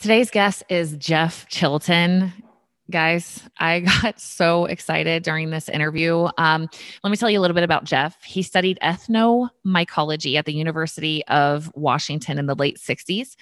Today's guest is Jeff Chilton. Guys, I got so excited during this interview. Um, let me tell you a little bit about Jeff. He studied ethnomycology at the University of Washington in the late 60s.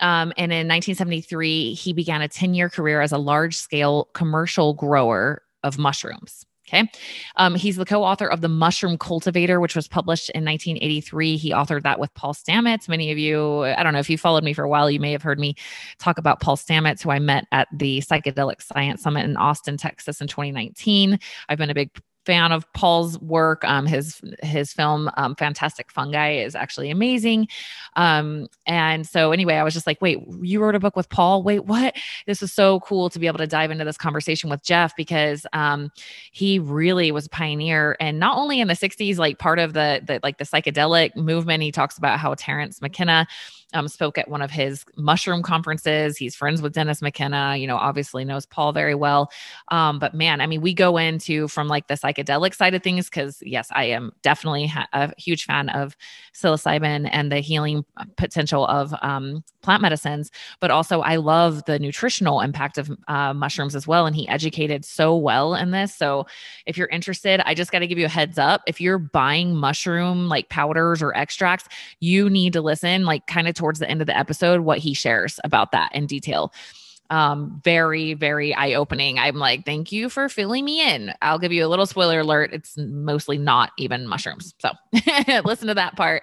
Um, and in 1973, he began a 10 year career as a large scale commercial grower of mushrooms. Okay. Um, he's the co author of The Mushroom Cultivator, which was published in 1983. He authored that with Paul Stamets. Many of you, I don't know if you followed me for a while, you may have heard me talk about Paul Stamets, who I met at the Psychedelic Science Summit in Austin, Texas in 2019. I've been a big fan of Paul's work. Um, his his film um, Fantastic Fungi is actually amazing. Um, and so anyway, I was just like, wait, you wrote a book with Paul? Wait, what? This is so cool to be able to dive into this conversation with Jeff because um, he really was a pioneer, and not only in the '60s, like part of the the like the psychedelic movement. He talks about how Terence McKenna um, spoke at one of his mushroom conferences. He's friends with Dennis McKenna, you know, obviously knows Paul very well. Um, but man, I mean, we go into from like the psychedelic side of things because, yes, I am definitely ha- a huge fan of psilocybin and the healing potential of um, plant medicines, but also I love the nutritional impact of uh, mushrooms as well. And he educated so well in this. So if you're interested, I just got to give you a heads up. If you're buying mushroom like powders or extracts, you need to listen, like kind of towards the end of the episode what he shares about that in detail um, very, very eye opening. I'm like, thank you for filling me in. I'll give you a little spoiler alert. It's mostly not even mushrooms. So listen to that part.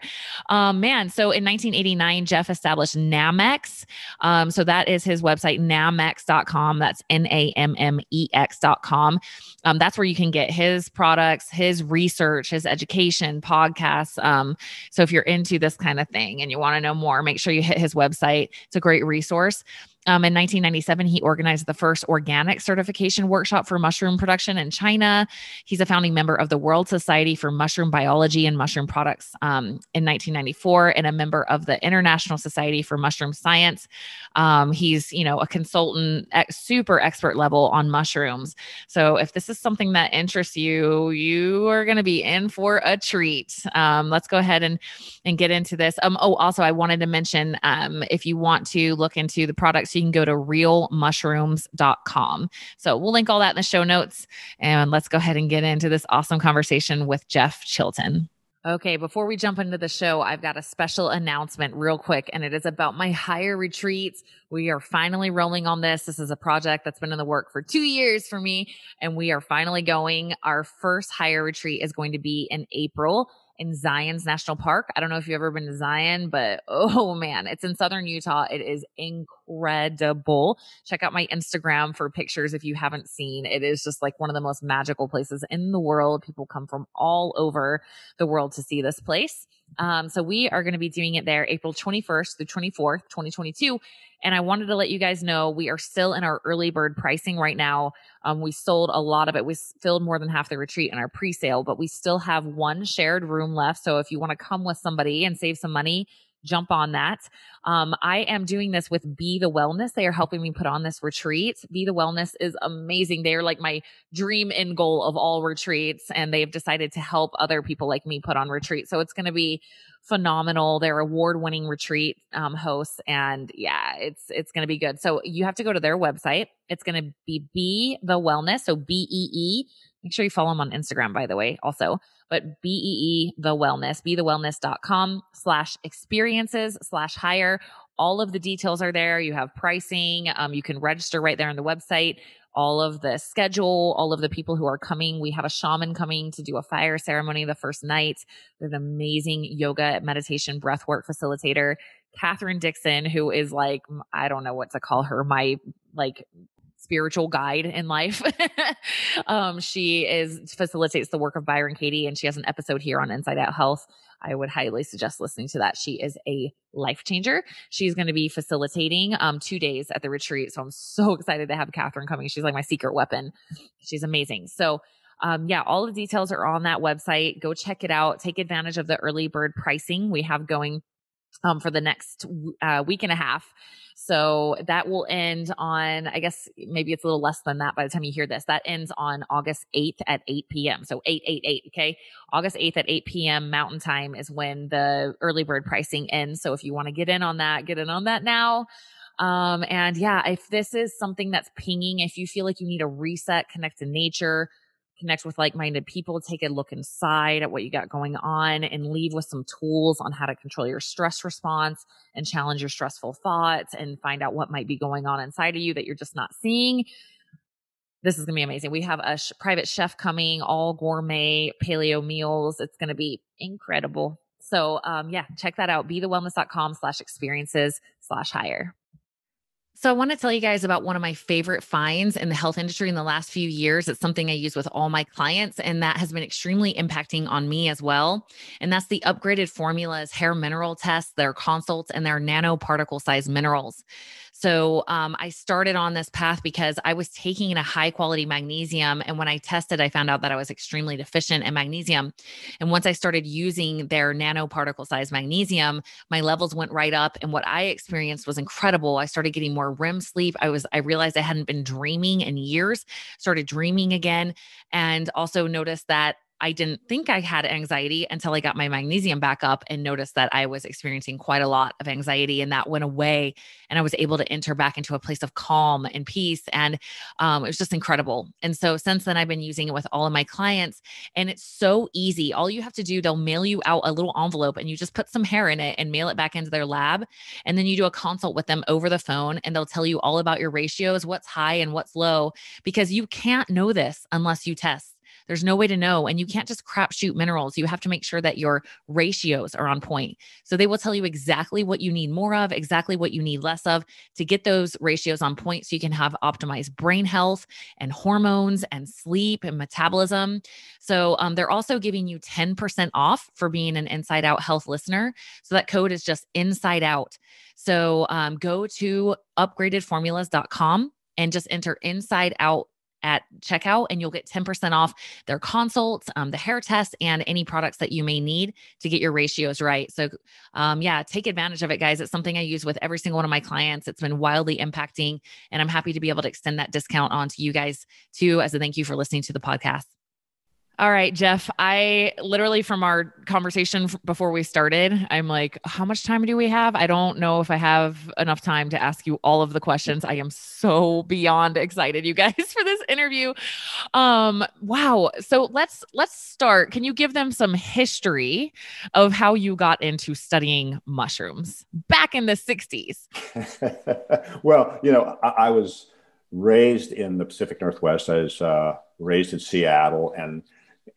Um, man, so in 1989, Jeff established Nammex. Um, so that is his website, nammex.com. That's N A M M E X.com. Um, that's where you can get his products, his research, his education, podcasts. Um, so if you're into this kind of thing and you want to know more, make sure you hit his website. It's a great resource. Um, in 1997, he organized the first organic certification workshop for mushroom production in China. He's a founding member of the World Society for Mushroom Biology and Mushroom Products um, in 1994, and a member of the International Society for Mushroom Science. Um, he's, you know, a consultant, super expert level on mushrooms. So if this is something that interests you, you are going to be in for a treat. Um, let's go ahead and and get into this. Um, oh, also, I wanted to mention um, if you want to look into the products so you can go to realmushrooms.com. So we'll link all that in the show notes. And let's go ahead and get into this awesome conversation with Jeff Chilton. Okay, before we jump into the show, I've got a special announcement real quick, and it is about my higher retreats. We are finally rolling on this. This is a project that's been in the work for two years for me, and we are finally going. Our first higher retreat is going to be in April in Zion's National Park. I don't know if you've ever been to Zion, but oh man, it's in southern Utah. It is incredible. Check out my Instagram for pictures if you haven't seen. It is just like one of the most magical places in the world. People come from all over the world to see this place. Um, so we are going to be doing it there April 21st through 24th, 2022. And I wanted to let you guys know we are still in our early bird pricing right now. Um, we sold a lot of it. We filled more than half the retreat in our pre sale, but we still have one shared room left. So if you want to come with somebody and save some money, jump on that. Um, I am doing this with Be the Wellness. They are helping me put on this retreat. Be the Wellness is amazing. They are like my dream end goal of all retreats, and they've decided to help other people like me put on retreats. So it's going to be phenomenal. They're award winning retreat um, hosts, and yeah, it's it's going to be good. So you have to go to their website. It's going to be Be the Wellness. So B E E. Make sure you follow them on Instagram, by the way, also but BEE the wellness, be the wellness.com slash experiences slash higher. All of the details are there. You have pricing. Um, you can register right there on the website. All of the schedule, all of the people who are coming. We have a shaman coming to do a fire ceremony the first night. There's an amazing yoga, meditation, breathwork facilitator. Catherine Dixon, who is like, I don't know what to call her, my like spiritual guide in life. um, she is facilitates the work of Byron Katie, and she has an episode here on Inside Out Health. I would highly suggest listening to that. She is a life changer. She's going to be facilitating um, two days at the retreat. So I'm so excited to have Catherine coming. She's like my secret weapon. She's amazing. So um, yeah, all the details are on that website. Go check it out. Take advantage of the early bird pricing we have going um, for the next uh, week and a half. So that will end on, I guess maybe it's a little less than that by the time you hear this. That ends on August 8th at 8 p.m. So 888, okay? August 8th at 8 p.m. Mountain Time is when the early bird pricing ends. So if you want to get in on that, get in on that now. Um, and yeah, if this is something that's pinging, if you feel like you need a reset, connect to nature, connect with like minded people, take a look inside at what you got going on, and leave with some tools on how to control your stress response and challenge your stressful thoughts and find out what might be going on inside of you that you're just not seeing. This is going to be amazing. We have a sh- private chef coming, all gourmet paleo meals. It's going to be incredible. So, um, yeah, check that out. Be slash experiences slash higher. So I want to tell you guys about one of my favorite finds in the health industry in the last few years. It's something I use with all my clients, and that has been extremely impacting on me as well. And that's the upgraded formulas hair mineral tests, their consults, and their nanoparticle size minerals. So um, I started on this path because I was taking a high quality magnesium. And when I tested, I found out that I was extremely deficient in magnesium. And once I started using their nanoparticle size magnesium, my levels went right up. And what I experienced was incredible. I started getting more REM sleep. I was, I realized I hadn't been dreaming in years, started dreaming again, and also noticed that I didn't think I had anxiety until I got my magnesium back up and noticed that I was experiencing quite a lot of anxiety, and that went away. And I was able to enter back into a place of calm and peace. And um, it was just incredible. And so since then, I've been using it with all of my clients, and it's so easy. All you have to do, they'll mail you out a little envelope, and you just put some hair in it and mail it back into their lab. And then you do a consult with them over the phone, and they'll tell you all about your ratios, what's high and what's low, because you can't know this unless you test. There's no way to know. And you can't just crapshoot minerals. You have to make sure that your ratios are on point. So they will tell you exactly what you need more of, exactly what you need less of to get those ratios on point so you can have optimized brain health and hormones and sleep and metabolism. So um, they're also giving you 10% off for being an Inside Out Health listener. So that code is just Inside Out. So um, go to upgradedformulas.com and just enter Inside Out at checkout and you'll get 10% off their consults, um, the hair test, and any products that you may need to get your ratios right. So, um, yeah, take advantage of it, guys. It's something I use with every single one of my clients. It's been wildly impacting, and I'm happy to be able to extend that discount on to you guys too as a thank you for listening to the podcast. All right, Jeff. I literally, from our conversation before we started, I'm like, how much time do we have? I don't know if I have enough time to ask you all of the questions. I am so beyond excited, you guys, for this interview. Um, wow. So let's let's start. Can you give them some history of how you got into studying mushrooms back in the 60s? well, you know, I, I, was raised in the Pacific Northwest. I was uh, raised in Seattle and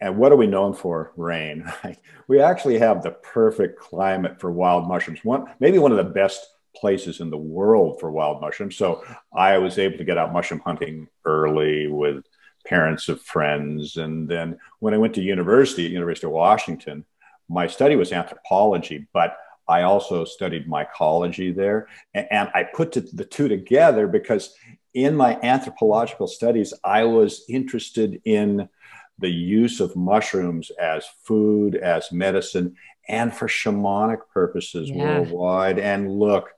and what are we known for? Rain. Right? we actually have the perfect climate for wild mushrooms. One, maybe one of the best places in the world for wild mushrooms. So I was able to get out mushroom hunting early with parents of friends. And then when I went to university University of Washington, my study was anthropology, but I also studied mycology there. And I put the two together because in my anthropological studies, I was interested in the use of mushrooms as food, as medicine, and for shamanic purposes yeah. worldwide. And look,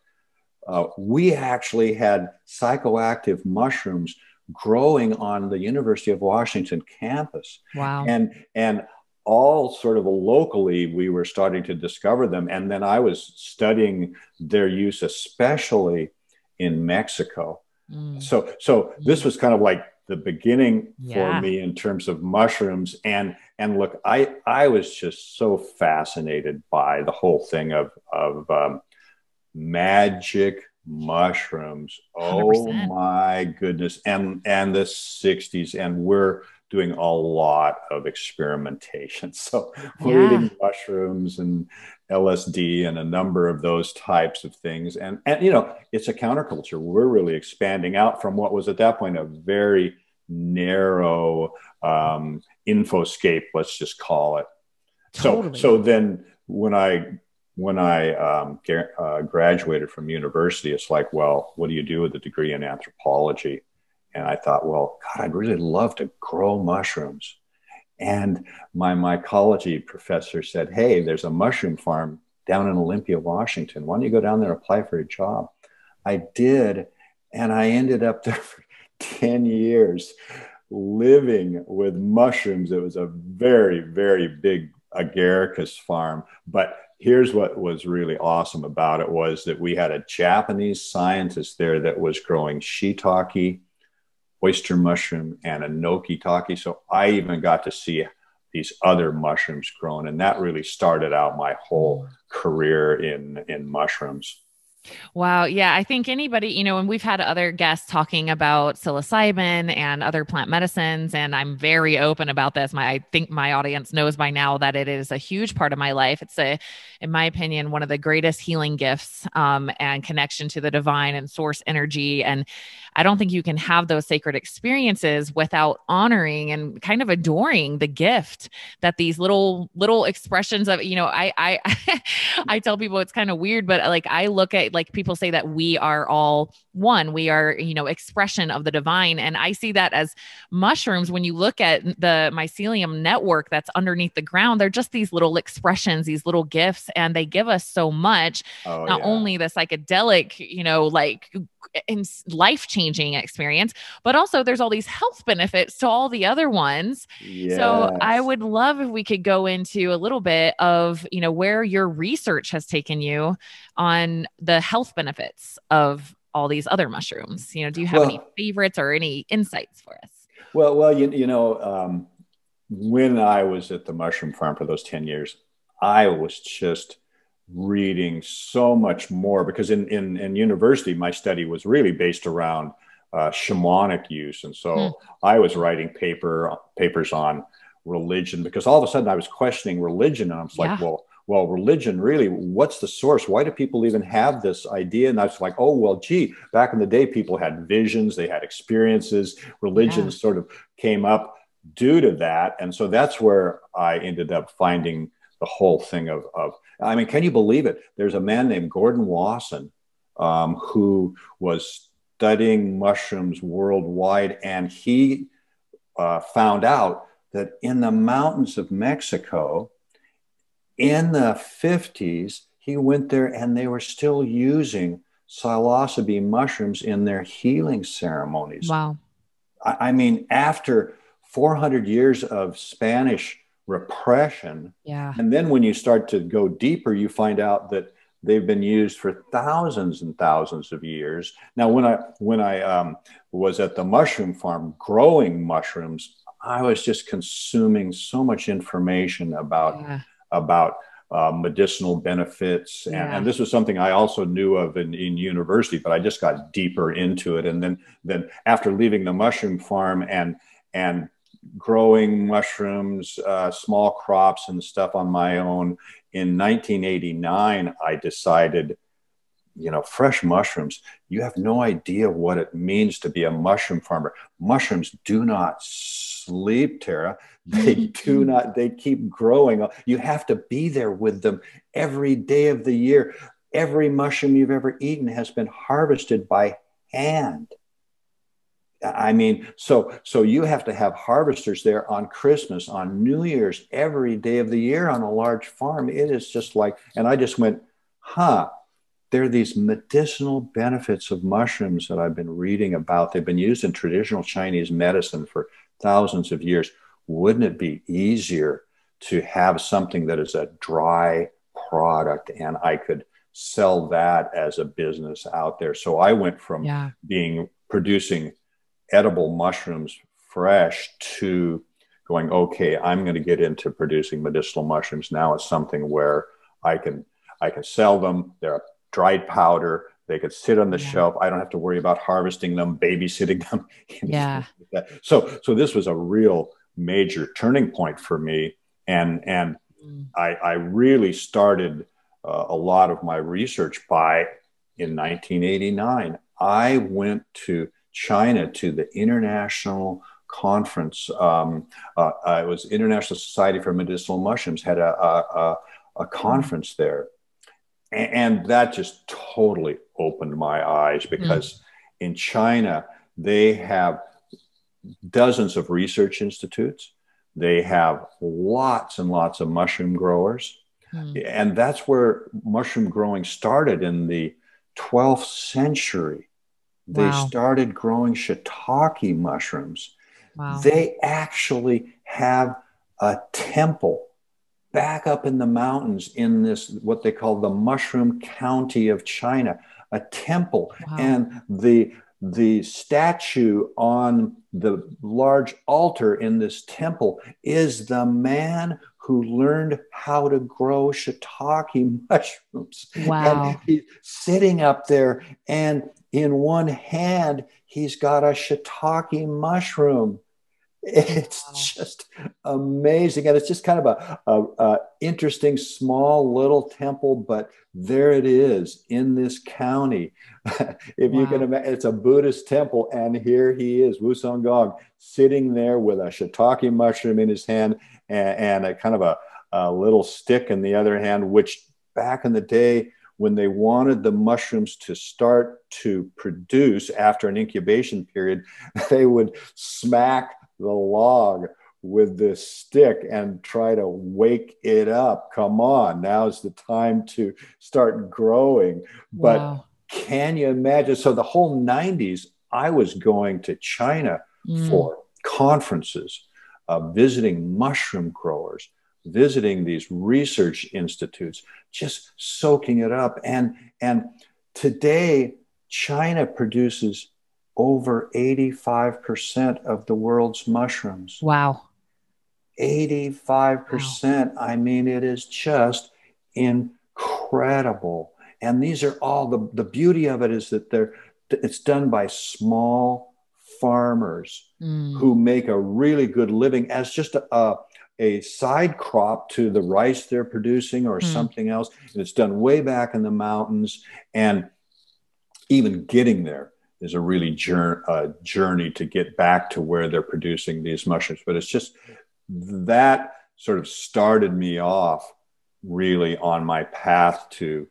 uh, we actually had psychoactive mushrooms growing on the University of Washington campus. Wow. And and all sort of locally we were starting to discover them and then I was studying their use especially in Mexico. Mm. So so this was kind of like the beginning yeah. for me in terms of mushrooms and and look i i was just so fascinated by the whole thing of of um, magic mushrooms 100%. oh my goodness and and the 60s and we're doing a lot of experimentation so we're yeah. eating mushrooms and lsd and a number of those types of things and and you know it's a counterculture we're really expanding out from what was at that point a very narrow um, infoscape let's just call it totally. so so then when i when I um, uh, graduated from university, it's like, well, what do you do with a degree in anthropology? And I thought, well, God, I'd really love to grow mushrooms. And my mycology professor said, hey, there's a mushroom farm down in Olympia, Washington. Why don't you go down there and apply for a job? I did. And I ended up there for 10 years living with mushrooms. It was a very, very big agaricus farm, but here's what was really awesome about it was that we had a Japanese scientist there that was growing shiitake, oyster mushroom, and enokitake. So I even got to see these other mushrooms grown, and that really started out my whole career in in mushrooms. Wow. Yeah. I think anybody, you know, and we've had other guests talking about psilocybin and other plant medicines, and I'm very open about this. My, I think my audience knows by now that it is a huge part of my life. It's a, in my opinion, one of the greatest healing gifts um, and connection to the divine and source energy. And I don't think you can have those sacred experiences without honoring and kind of adoring the gift that these little, little expressions of, you know, I, I, I tell people it's kind of weird, but like I look at like people say that we are all one we are you know expression of the divine and i see that as mushrooms when you look at the mycelium network that's underneath the ground they're just these little expressions these little gifts and they give us so much oh, not yeah. only the psychedelic you know like in life changing experience but also there's all these health benefits to all the other ones yes. so i would love if we could go into a little bit of you know where your research has taken you on the health benefits of all these other mushrooms. You know, do you have well, any favorites or any insights for us? Well, well, you, you know, um, when I was at the mushroom farm for those 10 years, I was just reading so much more because in, in, in university, my study was really based around uh, shamanic use. And so hmm. I was writing paper papers on religion because all of a sudden I was questioning religion. And I was yeah. like, well, well, religion really, what's the source? Why do people even have this idea? And I was like, oh, well, gee, back in the day, people had visions, they had experiences. Religion yeah. sort of came up due to that. And so that's where I ended up finding the whole thing of, of I mean, can you believe it? There's a man named Gordon Wasson um, who was studying mushrooms worldwide, and he uh, found out that in the mountains of Mexico, in the 50s, he went there and they were still using psilocybe mushrooms in their healing ceremonies. Wow. I, I mean, after 400 years of Spanish repression, yeah. and then when you start to go deeper, you find out that they've been used for thousands and thousands of years. Now, when I when I um, was at the mushroom farm growing mushrooms, I was just consuming so much information about. Yeah about uh, medicinal benefits. And, yeah. and, this was something I also knew of in, in university, but I just got deeper into it. And then, then after leaving the mushroom farm and, and growing mushrooms, uh, small crops and stuff on my own, in 1989, I decided, you know, fresh mushrooms, you have no idea what it means to be a mushroom farmer. Mushrooms do not sleep, Tara. They mm-hmm. do not, they keep growing. You have to be there with them every day of the year. Every mushroom you've ever eaten has been harvested by hand. I mean, so so you have to have harvesters there on Christmas, on New Year's, every day of the year on a large farm. It is just like, and I just went, huh, there are these medicinal benefits of mushrooms that I've been reading about. They've been used in traditional Chinese medicine for thousands of years wouldn't it be easier to have something that is a dry product and I could sell that as a business out there? So I went from yeah. being producing edible mushrooms fresh to going, okay, I'm going to get into producing medicinal mushrooms. Now it's something where I can I can sell them. They're a dried powder. They could sit on the yeah. shelf. I don't have to worry about harvesting them, babysitting them. yeah. So so this was a real major turning point for me. And, and mm. I, I really started uh, a lot of my research by in 1989. I went to China to the international conference. Um, uh, it was International Society for Medicinal Mushrooms had a, a, a conference there. And, that just totally opened my eyes because mm. in China, they have dozens of research institutes. They have lots and lots of mushroom growers. Hmm. And that's where mushroom growing started in the 12th century. They wow. started growing shiitake mushrooms. Wow. They actually have a temple back up in the mountains in this, what they call the mushroom county of China, a temple. Wow. And the, the statue on the large altar in this temple is the man who learned how to grow shiitake mushrooms. Wow. And he's sitting up there, and in one hand, he's got a shiitake mushroom. It's wow. just amazing. And it's just kind of a, a, a, interesting, small little temple, but there it is in this county. if wow. you can imagine, it's a Buddhist temple. And here he is, Wu Song Gong, sitting there with a shiitake mushroom in his hand and, and a kind of a, a little stick in the other hand, which back in the day, when they wanted the mushrooms to start to produce after an incubation period, they would smack the log with this stick and try to wake it up. Come on, now's the time to start growing. But wow. can you imagine? So, the whole 90s, I was going to China mm. for conferences, uh, visiting mushroom growers, visiting these research institutes, just soaking it up. And, and today, China produces over 85% of the world's mushrooms. Wow. 85%. Wow. I mean, it is just incredible. And these are all the, the beauty of it is that they're it's done by small farmers mm. who make a really good living as just a, a, a side crop to the rice they're producing or mm. something else. And it's done way back in the mountains. And even getting there is a really journey, uh, journey to get back to where they're producing these mushrooms. But it's just that sort of started me off really on my path to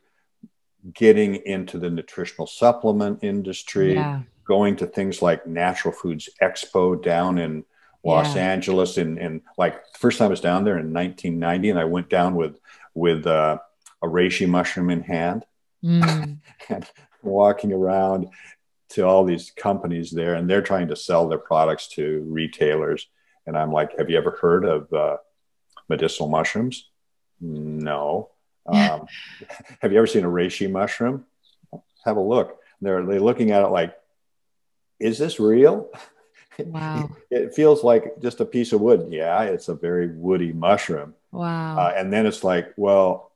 getting into the nutritional supplement industry, yeah. going to things like Natural Foods Expo down in Los yeah. Angeles. And, and like the first time I was down there in 1990, and I went down with with uh, a reishi mushroom in hand mm. and walking around to all these companies there, and they're trying to sell their products to retailers. And I'm like, have you ever heard of uh, medicinal mushrooms? No. Um, have you ever seen a reishi mushroom? Have a look. They're, they're looking at it like, is this real? Wow. it feels like just a piece of wood. Yeah, it's a very woody mushroom. Wow. Uh, and then it's like, well,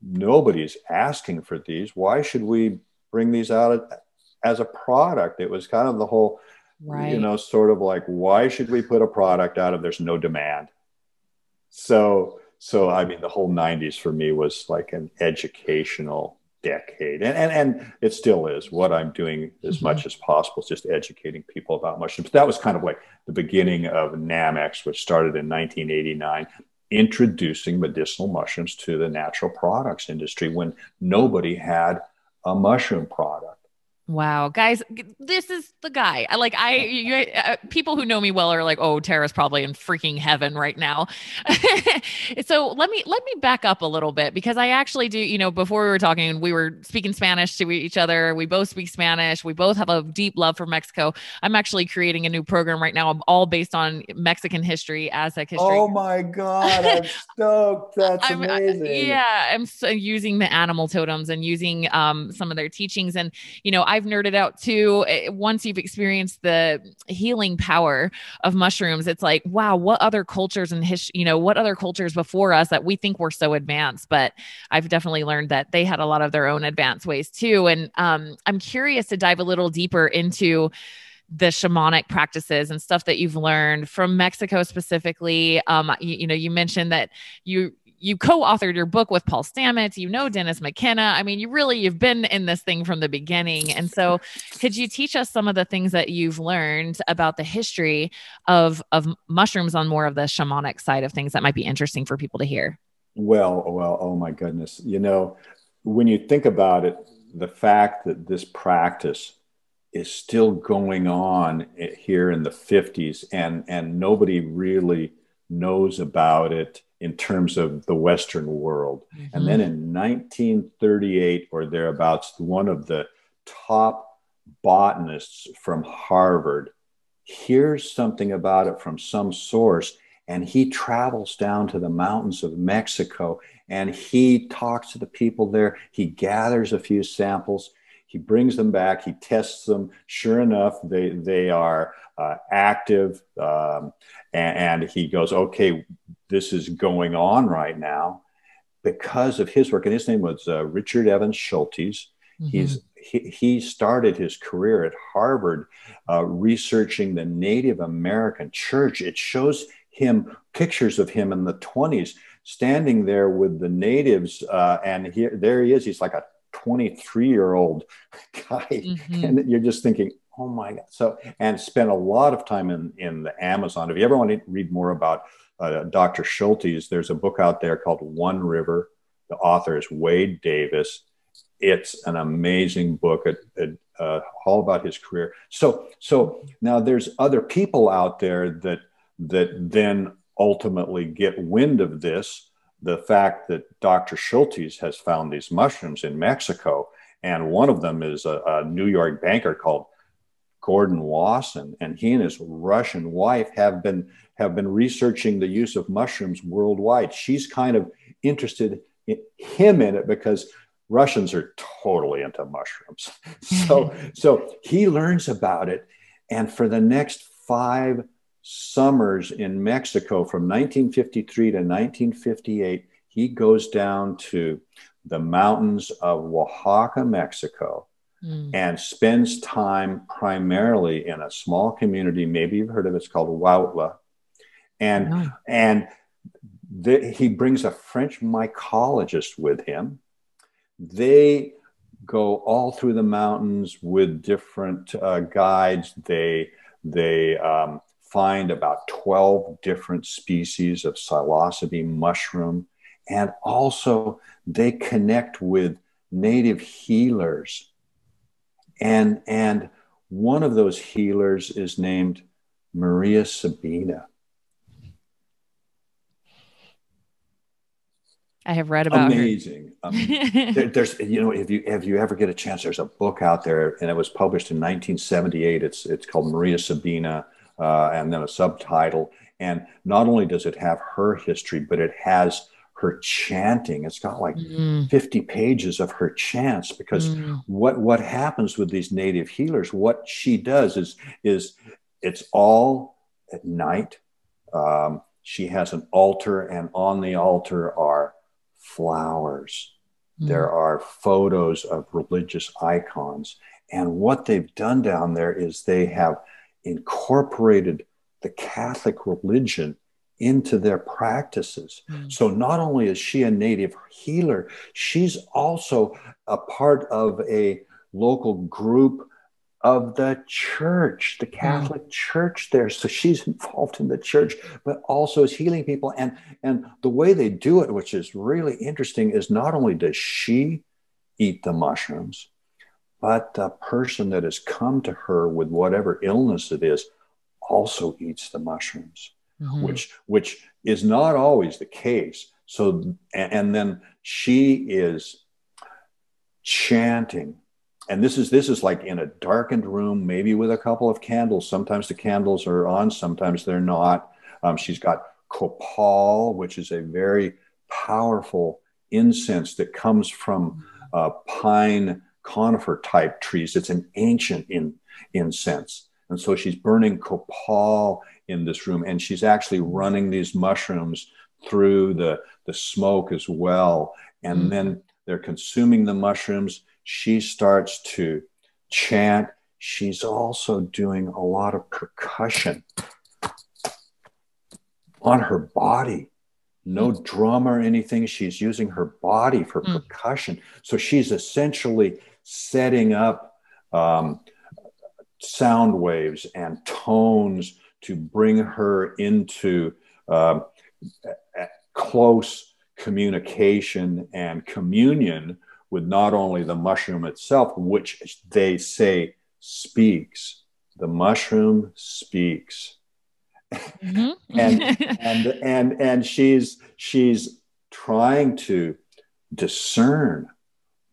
nobody's asking for these. Why should we bring these out as a product. It was kind of the whole, right. you know, sort of like, why should we put a product out if there's no demand? So, so I mean, the whole 90s for me was like an educational decade. And, and, and it still is. What I'm doing as mm-hmm. much as possible is just educating people about mushrooms. That was kind of like the beginning of Nammex, which started in 1989 introducing medicinal mushrooms to the natural products industry when nobody had a mushroom product. Wow, guys, this is the guy. I like I you, uh, people who know me well are like, "Oh, Tara's probably in freaking heaven right now." so, let me let me back up a little bit because I actually do, you know, before we were talking, we were speaking Spanish to each other. We both speak Spanish. We both have a deep love for Mexico. I'm actually creating a new program right now all based on Mexican history, Aztec history. Oh my god, I'm stoked. That's I'm, uh, amazing. yeah, I'm so using the animal totems and using um some of their teachings and, you know, I've nerded out too. Eh, once you've experienced the healing power of mushrooms, it's like, wow, what other cultures and his, you know, what other cultures before us that we think were so advanced? But I've definitely learned that they had a lot of their own advanced ways too. And um, I'm curious to dive a little deeper into the shamanic practices and stuff that you've learned from Mexico specifically. Um, you, you, know, you mentioned that you you co-authored your book with Paul Stamets. You know Dennis McKenna. I mean, you really you've been in this thing from the beginning. And so, could you teach us some of the things that you've learned about the history of of mushrooms on more of the shamanic side of things that might be interesting for people to hear? Well, well, oh my goodness. You know, when you think about it, the fact that this practice is still going on here in the 50s and and nobody really knows about it in terms of the Western world. Mm-hmm. And then in 1938 or thereabouts, one of the top botanists from Harvard hears something about it from some source and he travels down to the mountains of Mexico and he talks to the people there. He gathers a few samples. He brings them back. He tests them. Sure enough, they, they are uh, active. Um, and, and he goes, okay, this is going on right now because of his work. And his name was uh, Richard Evans Schultes. Mm-hmm. He's he, he started his career at Harvard uh, researching the Native American church. It shows him pictures of him in the 20s standing there with the natives. Uh, and here, there he is. He's like a 23 year old guy. Mm-hmm. And you're just thinking, oh my God. So, and spent a lot of time in, in the Amazon. If you ever want to read more about uh, Dr. Schultes, there's a book out there called One River. The author is Wade Davis. It's an amazing book. It, it, uh, all about his career. So, so now there's other people out there that that then ultimately get wind of this the fact that Dr. Schultes has found these mushrooms in Mexico. And one of them is a, a New York banker called Gordon Wasson. And he and his Russian wife have been, have been researching the use of mushrooms worldwide. She's kind of interested in him in it because Russians are totally into mushrooms. so, so he learns about it. And for the next five summers in Mexico from 1953 to 1958. He goes down to the mountains of Oaxaca, Mexico, mm. and spends time primarily in a small community. Maybe you've heard of it. It's called Huautla. And, and the, he brings a French mycologist with him. They go all through the mountains with different uh, guides. They, they um, find about 12 different species of psilocybe mushroom. And also, they connect with native healers. And, and one of those healers is named Maria Sabina. I have read about amazing. Um, there, there's you know if you if you ever get a chance, there's a book out there, and it was published in 1978. It's it's called Maria Sabina, uh, and then a subtitle. And not only does it have her history, but it has her chanting. It's got like mm. 50 pages of her chants because mm. what what happens with these native healers, what she does is is it's all at night. Um, she has an altar, and on the altar are flowers. Mm. There are photos of religious icons. And what they've done down there is they have incorporated the Catholic religion into their practices. Mm. So not only is she a native healer, she's also a part of a local group of the church, the hmm. Catholic mm. church there. So she's involved in the church, but also is healing people. And, and the way they do it, which is really interesting, is not only does she eat the mushrooms, but the person that has come to her with whatever illness it is also eats the mushrooms, mm-hmm. which which is not always the case. So and then she is chanting and this is this is like in a darkened room maybe with a couple of candles sometimes the candles are on sometimes they're not um, she's got copal which is a very powerful incense that comes from uh, pine conifer type trees. It's an ancient in, incense. And so she's burning copal in this room, and she's actually running these mushrooms through the, the smoke as well. And mm then they're consuming the mushrooms. She starts to chant. She's also doing a lot of percussion on her body no mm. drum or anything. She's using her body for mm. percussion. So she's essentially setting up um, sound waves and tones to bring her into uh, close communication and communion with not only the mushroom itself, which they say speaks. The mushroom speaks. Mm-hmm. and and and and she's she's trying to discern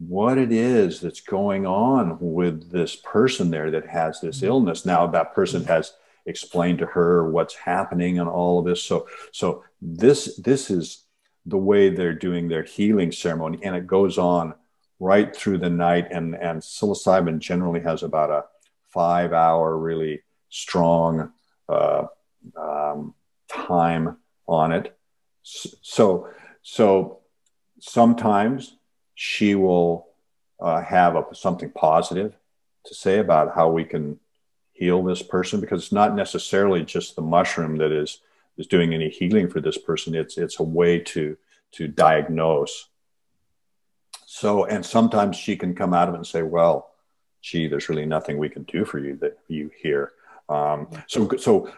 what it is that's going on with this person there that has this illness. Now that person has explained to her what's happening and all of this. So, so this this is the way they're doing their healing ceremony, and it goes on right through the night. And and psilocybin generally has about a five hour really strong uh, um, time on it. So so sometimes she will uh, have a, something positive to say about how we can heal this person because it's not necessarily just the mushroom that is is doing any healing for this person. It's it's a way to to diagnose. So and sometimes she can come out of it and say well gee there's really nothing we can do for you that you hear. Um, so so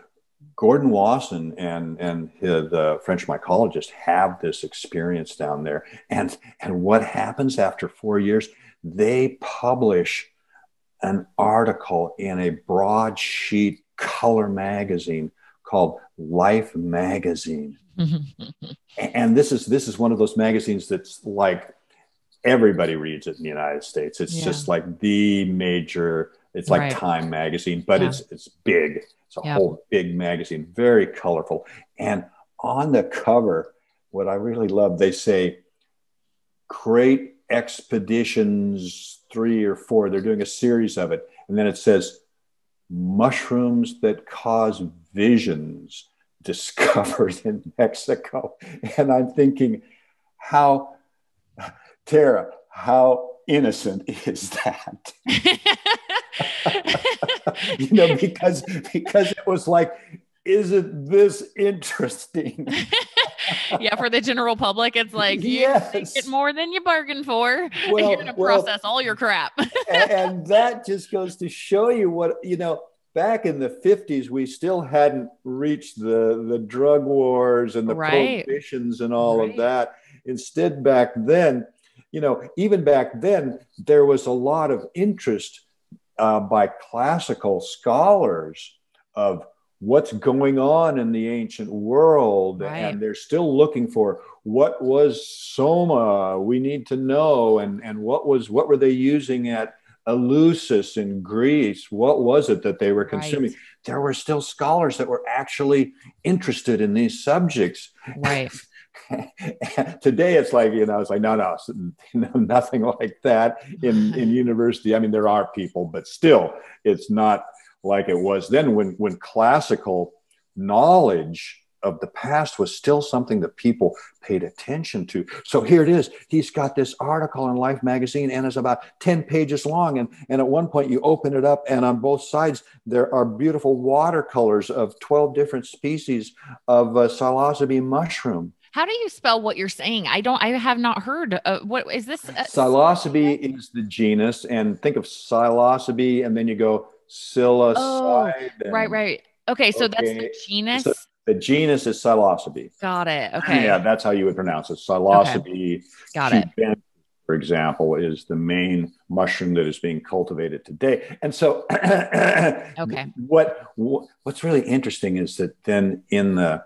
Gordon Wasson and and his, the French mycologist have this experience down there, and and what happens after four years? They publish an article in a broadsheet color magazine called Life Magazine, and this is this is one of those magazines that's like everybody reads it in the United States. It's yeah. just like the major. It's like right. Time magazine, but yeah. it's it's big it's a yep. whole big magazine, very colorful. And on the cover, what I really love, they say, Great Expeditions three or four. They're doing a series of it. And then it says, Mushrooms that cause visions discovered in Mexico. And I'm thinking, how, Tara, how innocent is that? you know, because because it was like, isn't this interesting? yeah, for the general public, it's like you yes. get more than you bargained for. Well, You're gonna well, process all your crap. and, that just goes to show you what you know back in the 50s we still hadn't reached the the drug wars and the right. prohibitions and all right. of that instead back then you know even back then there was a lot of interest uh, by classical scholars of what's going on in the ancient world right. and they're still looking for what was soma we need to know and and what was what were they using at eleusis in greece what was it that they were consuming right. there were still scholars that were actually interested in these subjects right today it's like you know it's like no no nothing like that in in university i mean there are people but still it's not like it was then when when classical knowledge of the past was still something that people paid attention to. So here it is. He's got this article in Life magazine and it's about 10 pages long. And, and at one point you open it up and on both sides there are beautiful watercolors of 12 different species of uh, psilocybe mushroom. How do you spell what you're saying? I don't. I have not heard. Uh, what is this? Uh, psilocybe is the genus, and think of psilocybe, and then you go psilocybe. Oh, right, right. Okay, so okay. that's the genus. So the genus is psilocybe. Got it. Okay. Yeah, that's how you would pronounce it. Psilocybe. Okay. Got it. For example, is the main mushroom that is being cultivated today. And so, okay. What, what what's really interesting is that then in the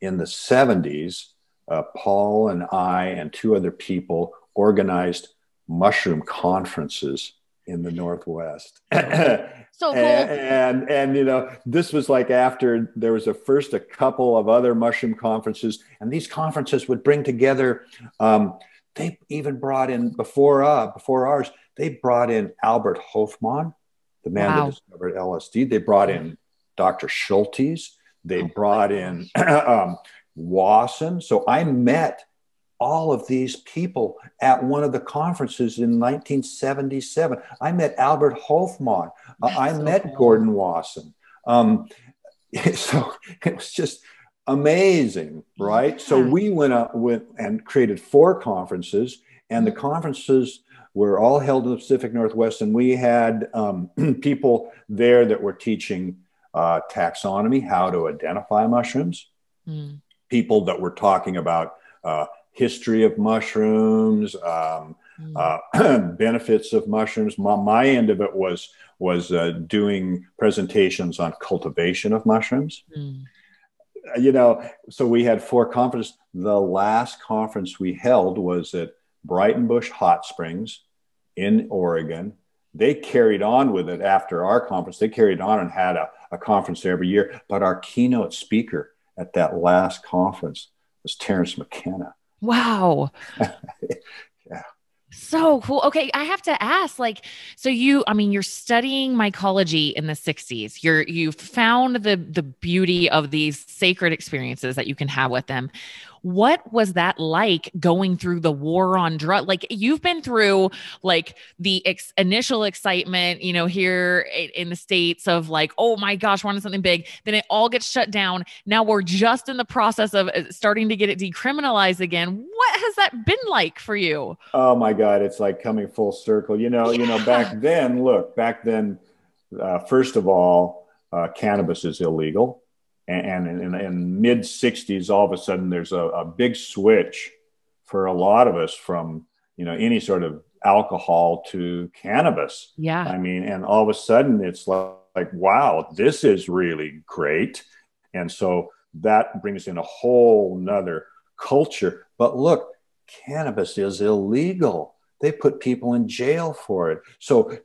in the 70s, uh, Paul and I and two other people organized mushroom conferences in the Northwest. so cool. and, and, and you know this was like after there was a first a couple of other mushroom conferences, and these conferences would bring together. Um, they even brought in before uh, before ours. They brought in Albert Hofmann, the man wow. that discovered LSD. They brought in Dr. Schultes. They oh brought in um, Wasson. So I met all of these people at one of the conferences in 1977. I met Albert Hofmann. Uh, I so met cool. Gordon Wasson. Um, so it was just amazing, right? Yeah. So we went went and created four conferences, and the conferences were all held in the Pacific Northwest, and we had um, people there that were teaching uh, taxonomy, how to identify mushrooms. Mm people that were talking about uh, history of mushrooms, um, mm. uh, benefits of mushrooms. My, my, end of it was was uh, doing presentations on cultivation of mushrooms. Mm. You know, so we had four conferences. The last conference we held was at Breitenbush Hot Springs in Oregon. they carried on with it after our conference. They carried on and had a, a conference every year. But our keynote speaker at that last conference was Terence McKenna. Wow. yeah. So cool. Okay, I have to ask like so you I mean you're studying mycology in the 60s. You're you've found the the beauty of these sacred experiences that you can have with them. What was that like going through the war on drug? Like you've been through like the ex- initial excitement, you know, here in the states of like, oh my gosh, wanted something big. Then it all gets shut down. Now we're just in the process of uh, starting to get it decriminalized again. What has that been like for you? Oh my God, it's like coming full circle. You know, yeah. you know, back then, look, back then, uh, first of all, uh, cannabis is illegal and in, in mid 60s all of a sudden there's a, a, big switch for a lot of us from you know any sort of alcohol to cannabis. Yeah. I mean and all of a sudden it's like, like wow this is really great. And so that brings in a whole nother culture. But look cannabis is illegal. They put people in jail for it. So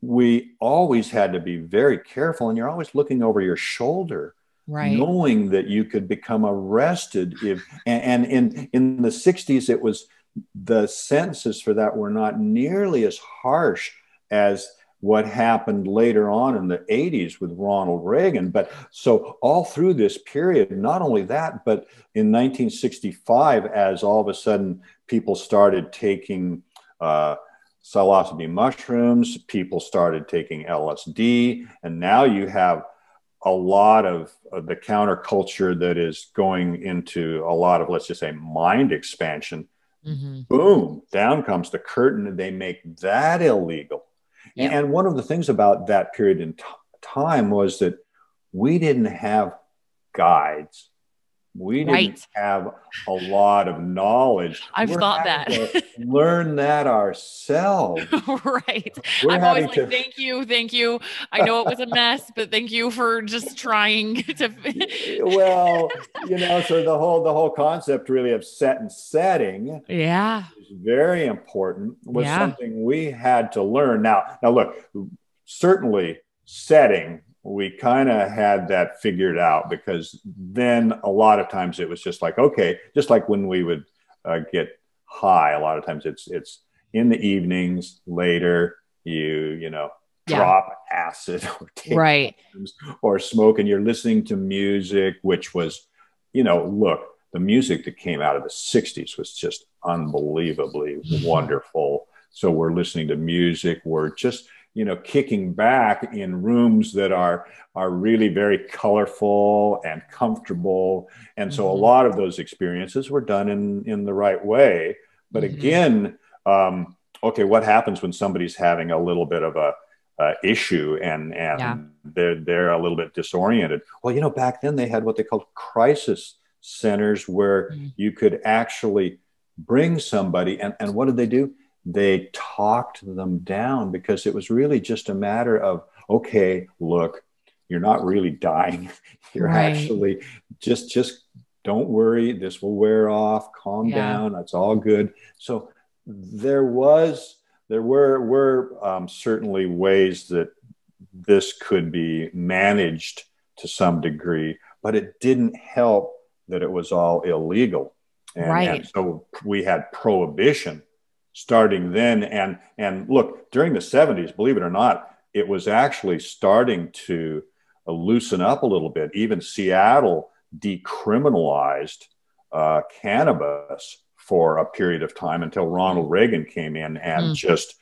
we always had to be very careful and you're always looking over your shoulder right. knowing that you could become arrested if and, and in in the 60s it was the sentences for that were not nearly as harsh as what happened later on in the 80s with Ronald Reagan. But so all through this period, not only that, but in 1965, as all of a sudden people started taking uh, psilocybe mushrooms, people started taking LSD, and now you have a lot of, the counterculture that is going into a lot of, let's just say, mind expansion. Mm-hmm. Boom, down comes the curtain, and they make that illegal. And one of the things about that period in t- time was that we didn't have guides we didn't right. have a lot of knowledge. I've We're thought that. learn that ourselves. right. We're I'm always like, to... thank you, thank you. I know it was a mess, but thank you for just trying to. well, you know, so the whole the whole concept really of set and setting, yeah, is very important. Was yeah. something we had to learn. Now, now look, certainly setting we kind of had that figured out because then a lot of times it was just like okay just like when we would uh, get high a lot of times it's it's in the evenings later you you know yeah. drop acid or take right. or smoke and you're listening to music which was you know look the music that came out of the 60s was just unbelievably wonderful. So we're listening to music we're just you know kicking back in rooms that are are really very colorful and comfortable and so mm-hmm. a lot of those experiences were done in in the right way but mm-hmm. again um, okay what happens when somebody's having a little bit of a uh, issue and and yeah. they're they're a little bit disoriented well you know back then they had what they called crisis centers where mm-hmm. you could actually bring somebody and and what did they do they talked them down because it was really just a matter of okay look you're not really dying you're right. actually just just don't worry this will wear off calm yeah. down that's all good so there was there were were um, certainly ways that this could be managed to some degree but it didn't help that it was all illegal and, right. and so we had prohibition starting then. And and look, during the 70s, believe it or not, it was actually starting to uh, loosen up a little bit. Even Seattle decriminalized uh, cannabis for a period of time until Ronald Reagan came in and mm. just,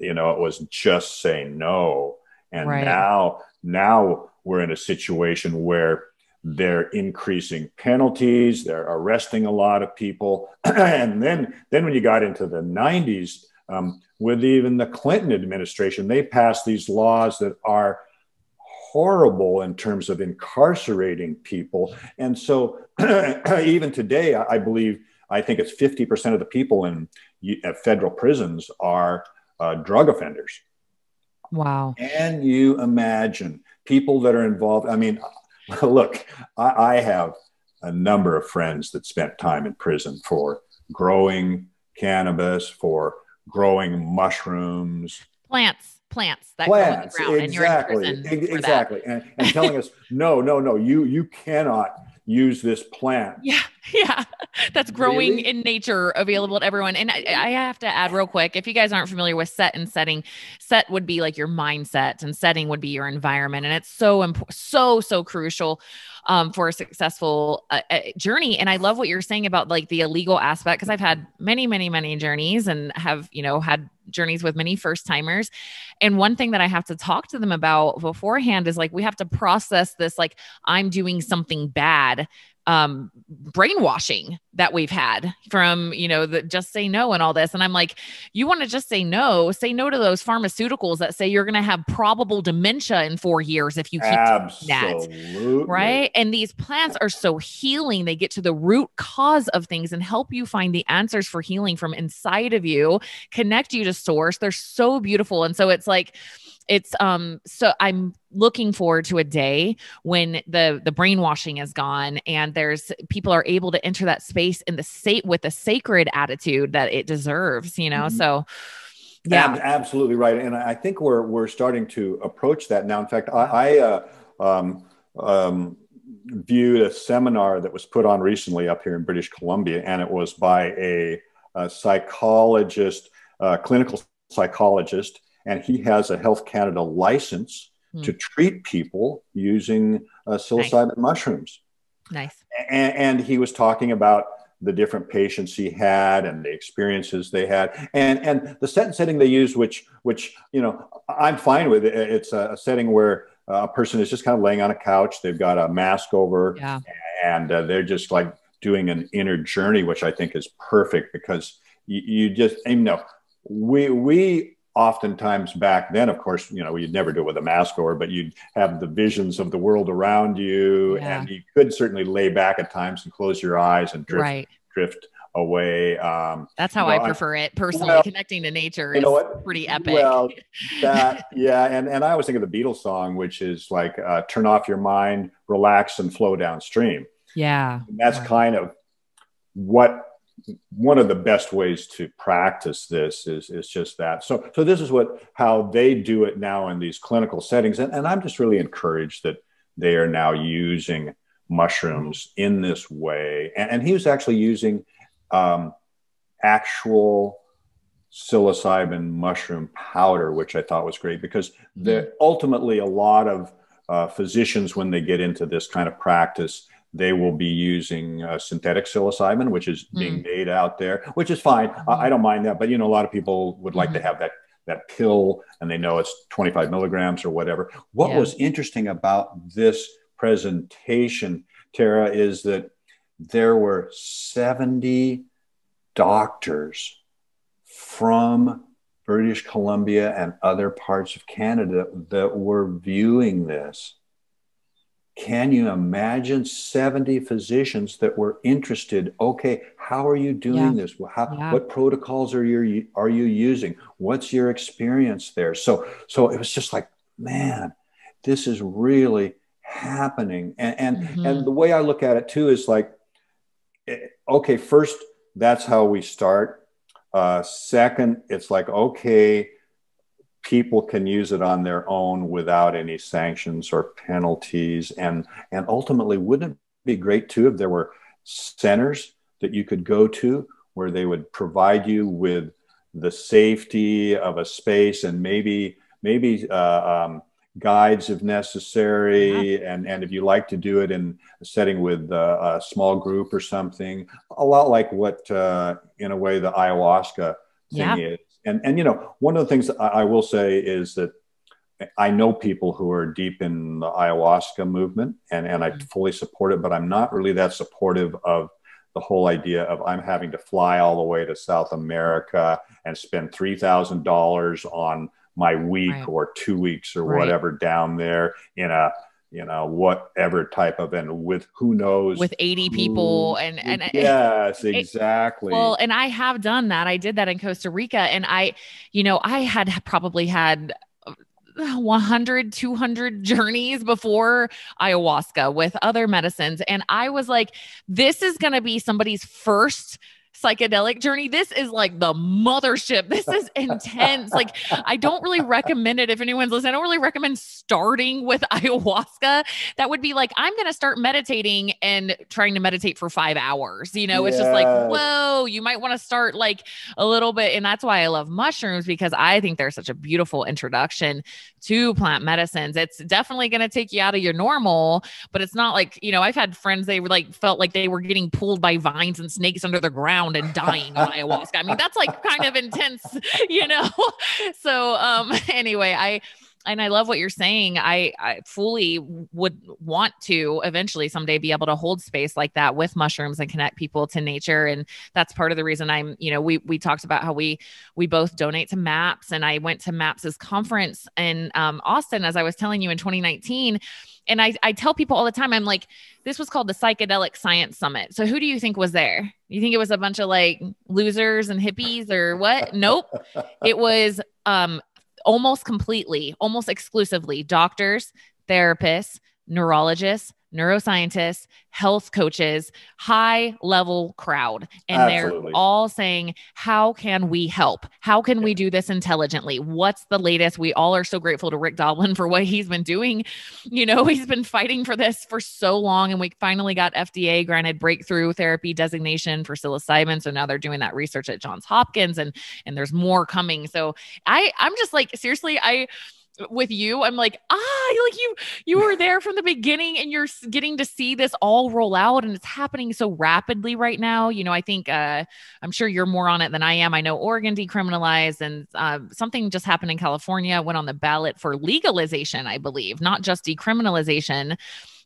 you know, it was just saying no. And right. now, now we're in a situation where they're increasing penalties. They're arresting a lot of people. And then then when you got into the 90s um, with even the clinton administration they passed these laws that are horrible in terms of incarcerating people. And so even today i believe i think it's 50% of the people in federal prisons are uh, drug offenders. Wow. Can you imagine people that are involved? I mean look, I, I have a number of friends that spent time in prison for growing cannabis, for growing mushrooms, plants, plants that plants, grow in the ground exactly, and exactly, and, and telling us, no, no, no, you you cannot use this plant. Yeah, yeah, that's growing really? in nature, available to everyone. And I, I, have to add real quick, if you guys aren't familiar with set and setting, set would be like your mindset, and setting would be your environment, and it's so important, so so crucial um, for a successful uh, uh, journey. And I love what you're saying about like the illegal aspect because I've had many, many, many journeys and have you know had journeys with many first timers. And one thing that I have to talk to them about beforehand is like, we have to process this, like, I'm doing something bad um, brainwashing that we've had from you know the just say no and all this and i'm like you want to just say no say no to those pharmaceuticals that say you're going to have probable dementia in four years if you keep Absolutely. that right and these plants are so healing. They get to the root cause of things and help you find the answers for healing from inside of you connect you to source. They're so beautiful. And so it's like it's um so i'm looking forward to a day when the the brainwashing is gone and there's people are able to enter that space in the state with a sacred attitude that it deserves you know? Mm-hmm. so yeah. Absolutely right. And i think we're we're starting to approach that now. In fact i, I uh, um, um, viewed a seminar that was put on recently up here in british columbia and it was by a, a psychologist uh, clinical psychologist and he has a Health Canada license mm. to treat people using uh, psilocybin nice. mushrooms. Nice. And, and, he was talking about the different patients he had and the experiences they had, and and the set setting they used, which which you know I'm fine with. It's a setting where a person is just kind of laying on a couch. They've got a mask over, yeah. and uh, they're just like doing an inner journey, which I think is perfect because you, you just you know we we oftentimes back then, of course, you know, you'd never do it with a mask over, but you'd have the visions of the world around you. Yeah. And you could certainly lay back at times and close your eyes and drift, right. drift away. Um, That's how I prefer I, it personally. Well, Connecting to nature you know is pretty epic. Well, that, yeah. And, and I always think of the Beatles song, which is like, uh, turn off your mind, relax and flow downstream. Yeah. And that's kind of what one of the best ways to practice this is, is just that. So, so this is what how they do it now in these clinical settings, and, and I'm just really encouraged that they are now using mushrooms in this way. And, and he was actually using um, actual psilocybin mushroom powder, which I thought was great because the, ultimately a lot of uh, physicians, when they get into this kind of practice, they will be using uh, synthetic psilocybin, which is being mm. made out there, which is fine. Mm. I, I, don't mind that, but you know, a lot of people would like mm. to hmm. have that that pill, and they know it's 25 milligrams or whatever. What yeah. was interesting about this presentation, Tara, is that there were 70 doctors from British Columbia and other parts of Canada that were viewing this can you imagine 70 physicians that were interested? Okay, how are you doing yeah. this? How, yeah. What protocols are you are you using? What's your experience there? So so it was just like, man, this is really happening. And and, mm-hmm. and the way I look at it too is like, okay, first that's how we start. Uh, second, it's like okay people can use it on their own without any sanctions or penalties. And, and ultimately, wouldn't it be great too if there were centers that you could go to where they would provide you with the safety of a space and maybe maybe uh, um, guides if necessary yeah. and and if you like to do it in a setting with uh, a small group or something a lot like what uh, in a way the ayahuasca thing yeah. is and and you know one of the things I, I will say is that I know people who are deep in the ayahuasca movement and, and I mm-hmm. fully support it, but I'm not really that supportive of the whole idea of I'm having to fly all the way to South America and spend $3,000 on my week right. or two weeks or right. whatever down there in a you know whatever type of and with who knows with 80 people and and yes exactly it, well and i have done that i did that in costa rica and i you know i had probably had uh, 100 200 journeys before ayahuasca with other medicines and i was like this is going to be somebody's first psychedelic journey. This is like the mothership. This is intense. like, I don't really recommend it if anyone's listening. I don't really recommend starting with ayahuasca. That would be like, I'm going to start meditating and trying to meditate for five hours. You know, it's just like, whoa, you might want to start like a little bit. And that's why I love mushrooms because I think they're such a beautiful introduction to plant medicines. It's definitely going to take you out of your normal, but it's not like, you know, I've had friends, they were like, felt like they were getting pulled by vines and snakes under the ground and dying on ayahuasca. I mean, that's like kind of intense, you know? so, um, anyway, I, and I love what you're saying. I, I, fully would want to eventually someday be able to hold space like that with mushrooms and connect people to nature. And that's part of the reason I'm, you know, we we talked about how we we both donate to MAPS, and I went to MAPS's conference in um, Austin, as I was telling you in 2019. And I, I tell people all the time, I'm like, this was called the Psychedelic Science Summit. So who do you think was there? You think it was a bunch of like losers and hippies or what? Nope. It was um almost completely, almost exclusively doctors, therapists, neurologists, neuroscientists, health coaches, high level crowd. And Absolutely. they're all saying, How can we help? How can we do this intelligently? What's the latest? We all are so grateful to Rick Doblin for what he's been doing. You know, he's been fighting for this for so long. And we finally got FDA granted breakthrough therapy designation for psilocybin. So now they're doing that research at Johns Hopkins and and there's more coming. So I I'm just like seriously, I with you i'm like ah like you you were there from the beginning and you're getting to see this all roll out and it's happening so rapidly right now. You know i think uh i'm sure you're more on it than i am. I know oregon decriminalized and uh, something just happened in california went on the ballot for legalization i believe not just decriminalization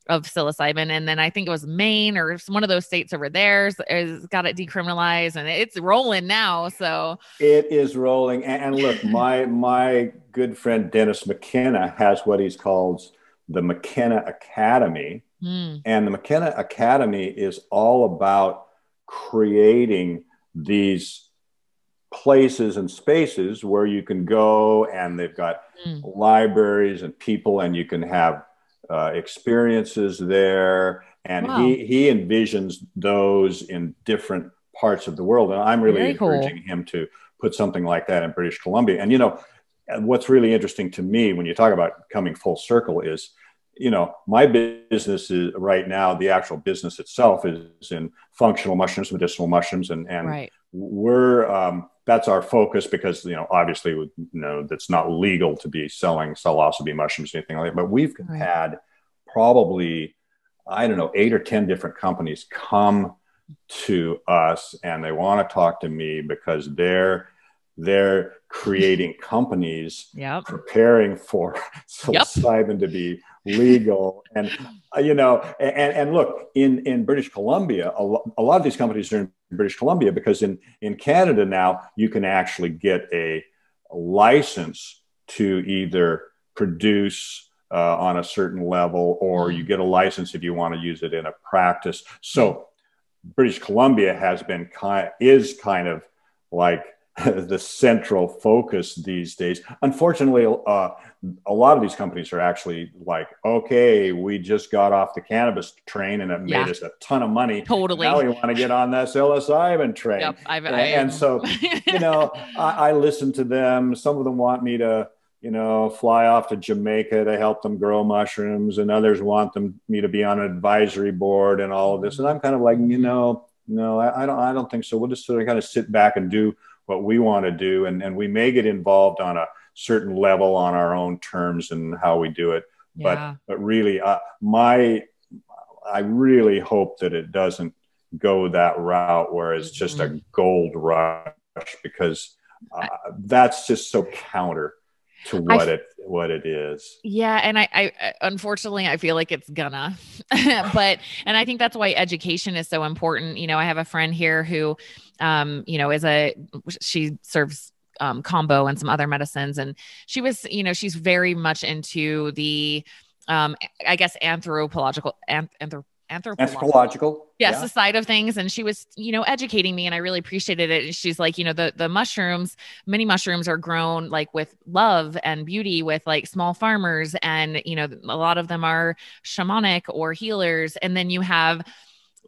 of psilocybin. And then I think it was Maine or one of those states over there has got it decriminalized and it's rolling now. So it is rolling. And, look, my my good friend Dennis McKenna has what he's called the McKenna Academy. Mm. And the McKenna Academy is all about creating these places and spaces where you can go and they've got mm. libraries and people and you can have uh, experiences there, and wow. he he envisions those in different parts of the world. And I'm really Very encouraging cool. him to put something like that in British Columbia. And you know, what's really interesting to me when you talk about coming full circle is you know my business is right now the actual business itself is in functional mushrooms medicinal mushrooms and and right. we're um, that's our focus because you know obviously you know that's not legal to be selling psilocybe mushrooms or anything like that but we've right. had probably i don't know eight or ten different companies come to us and they want to talk to me because they're they're creating companies yep. preparing for psilocybin yep. to be legal. And uh, you know and, and look in in british columbia a, lo- a lot of these companies are in british columbia because in in canada now you can actually get a, license to either produce uh, on a certain level or you get a license if you want to use it in a practice. So british columbia has been kind is kind of like the central focus these days. Unfortunately, uh, a lot of these companies are actually like, okay, we just got off the cannabis train and it yeah. made us a ton of money. Totally. Now we want to get on that psilocybin train. Yep, I've, and, I, and so, you know, I, I listen to them. Some of them want me to, you know, fly off to Jamaica to help them grow mushrooms, and others want them me to be on an advisory board and all of this. And I'm kind of like, you know, no, I, I don't, I don't think so. We'll just sort of kind of sit back and do what we want to do and, and we may get involved on a certain level on our own terms and how we do it yeah. but but really uh, my i really hope that it doesn't go that route where it's just mm-hmm. a gold rush because uh, that's just so counter to what I, it what it is. Yeah, and I, I unfortunately I feel like it's gonna, but and I think that's why education is so important. You know, I have a friend here who, um, you know, is a she serves um, kambo and some other medicines, and she was, you know, she's very much into the um i guess anthropological anthrop anthropological, anthropological. Yes, yeah. the side of things. And she was, you know, educating me and I really appreciated it. And she's like, you know, the the mushrooms, many mushrooms are grown like with love and beauty with like small farmers. And, you know, a lot of them are shamanic or healers. And then you have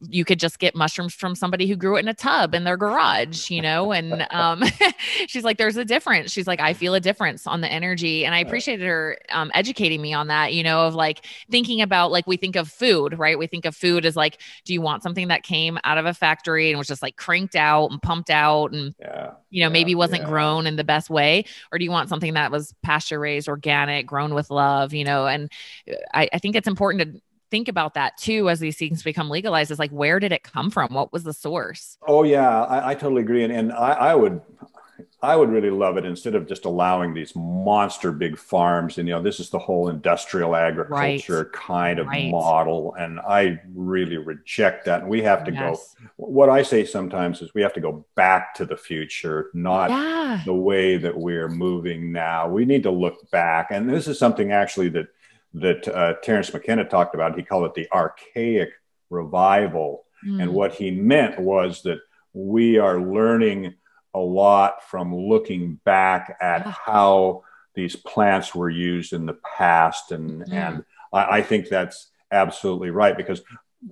you could just get mushrooms from somebody who grew it in a tub in their garage, you know? And um, she's like, there's a difference. She's like, I feel a difference on the energy. And I appreciated her um, educating me on that, you know, of like thinking about like we think of food, right? We think of food as like, do you want something that came out of a factory and was just like cranked out and pumped out and, yeah, you know, yeah, maybe wasn't yeah. grown in the best way? Or do you want something that was pasture raised, organic, grown with love, you know? And uh, I, I think it's important to think about that too as these things become legalized is like where did it come from what was the source oh yeah i, I totally agree and, and I, I, would i would really love it instead of just allowing these monster big farms and you know this is the whole industrial agriculture right. kind of right. model and i really reject that and we have to yes. go what i say sometimes is we have to go back to the future not yeah. the way that we're moving now we need to look back and this is something actually that that uh, Terence McKenna talked about. He called it the archaic revival. Mm. And what he meant was that we are learning a lot from looking back at how these plants were used in the past. And, mm. and I, I think that's absolutely right because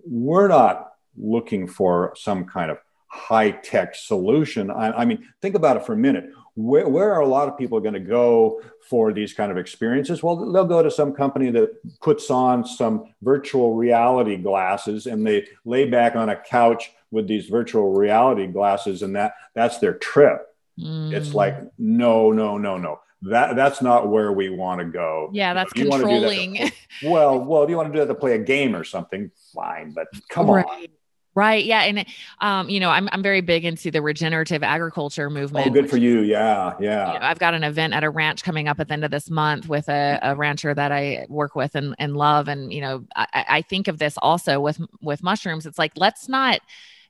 we're not looking for some kind of high tech solution. I, I, mean, think about it for a minute where, where are a lot of people going to go for these kind of experiences? Well, they'll go to some company that puts on some virtual reality glasses and they lay back on a couch with these virtual reality glasses and that that's their trip. Mm. It's like no, no, no, no. That that's not where we want to go. Yeah, that's you controlling. That to, well, well, do you want to do that to play a game or something? Fine, but come right. on. Right. Yeah. And, um, you know, I'm, I'm very big into the regenerative agriculture movement. Oh, good for you. Yeah. Yeah. You know, I've got an event at a ranch coming up at the end of this month with a, a rancher that I work with and, and love. And, you know, I, I think of this also with, with mushrooms. It's like, let's not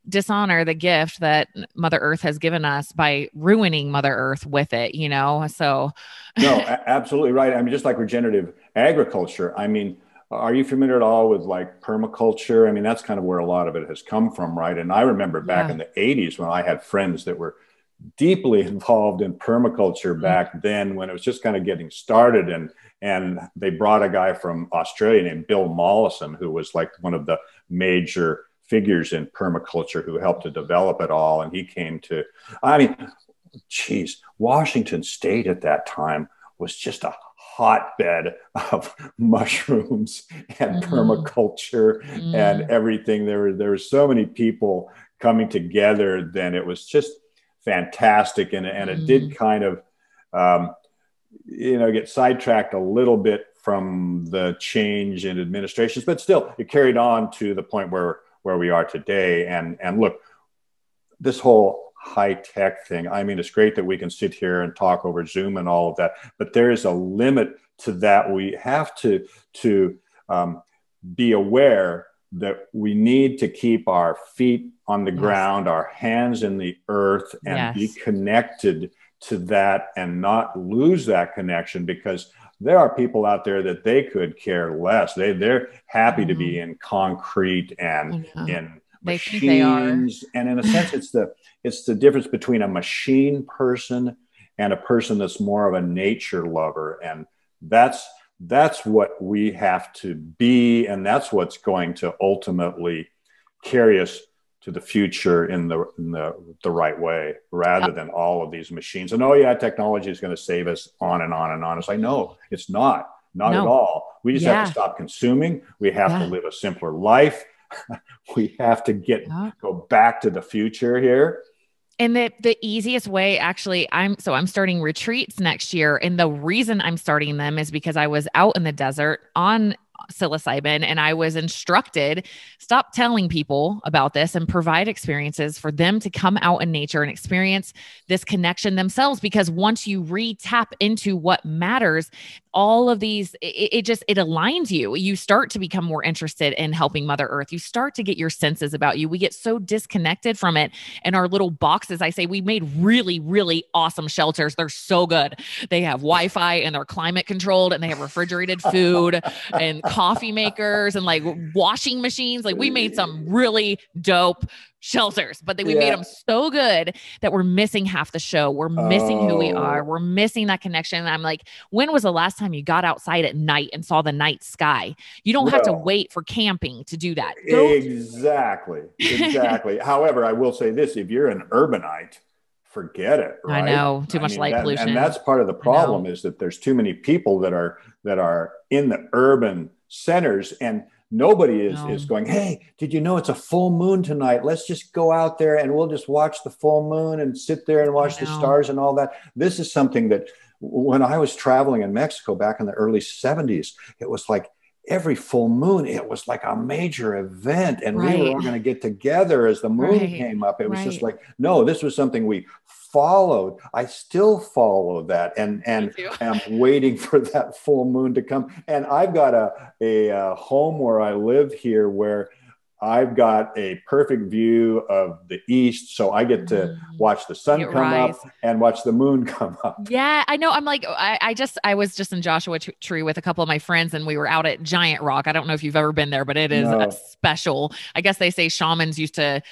dishonor the gift that Mother Earth has given us by ruining Mother Earth with it, you know? So, no, absolutely right. I mean, just like regenerative agriculture, I mean, are you familiar at all with like permaculture? I mean, that's kind of where a lot of it has come from, right? And I remember back yeah. in the 80s when I had friends that were deeply involved in permaculture mm-hmm. back then when it was just kind of getting started and and they brought a guy from Australia named Bill Mollison who was like one of the major figures in permaculture who helped to develop it all and he came to I mean geez Washington state at that time was just a hotbed of mushrooms and mm-hmm. permaculture mm-hmm. and everything. There were there were so many people coming together. Then it was just fantastic, and and it did mm-hmm. kind of um, you know get sidetracked a little bit from the change in administrations, but still it carried on to the point where where we are today. And and look, this whole high tech thing. I mean, it's great that we can sit here and talk over Zoom and all of that, but there is a limit to that. We have to to um, be aware that we need to keep our feet on the yes. ground, our hands in the earth, and yes. be connected to that and not lose that connection because there are people out there that they could care less. They they're happy mm-hmm. to be mm-hmm. in concrete and in machines. And in a sense, it's the it's the difference between a machine person and a person that's more of a nature lover. And that's that's what we have to be, and that's what's going to ultimately carry us to the future in the in the, the right way, rather than all of these machines. And oh yeah, technology is going to save us on and on and on. It's like no, it's not. Not no. at all. We just yeah. have to stop consuming. We have yeah. to live a simpler life. we have to get yeah. go back to the future here and the the easiest way actually I'm so I'm starting retreats next year and the reason I'm starting them is because I was out in the desert on psilocybin and I was instructed stop telling people about this and provide experiences for them to come out in nature and experience this connection themselves. Because once you re tap into what matters all of these it, it, just it aligns you. You start to become more interested in helping mother earth. You start to get your senses about you. We get so disconnected from it in our little boxes i say we made really really awesome shelters. They're so good. They have wi-fi and they're climate controlled and they have refrigerated food and coffee makers and like washing machines. Like we made some really dope shelters, but they, we yeah. made them so good that we're missing half the show. We're missing oh. who we oh. are. Oh. We're missing that connection. And I'm like, when was the last time you got outside at night and saw the night sky? You don't have to wait for camping to do that. Go exactly. Exactly. However, I will say this if you're an urbanite, forget it. Right? I know too much I mean, light that, pollution. And that's part of the problem is that there's too many people that are that are in the urban centers and nobody is is going hey did you know it's a full moon tonight let's just go out there and we'll just watch the full moon and sit there and watch the stars and all that this is something that when i was traveling in mexico back in the early 70s it was like every full moon it was like a major event and right. we were all going to get together as the moon right. came up it was right. just like no this was something we followed i still follow that and and am waiting for that full moon to come and i've got a, a, a home where i live here where I've got a perfect view of the east, so I get to mm. watch the sun come rise. up and watch the moon come up. Yeah, I know. I'm like, I, I just, I was just in Joshua Tree with a couple of my friends, and we were out at Giant Rock. I don't know if you've ever been there, but it is no. special. I guess they say shamans used to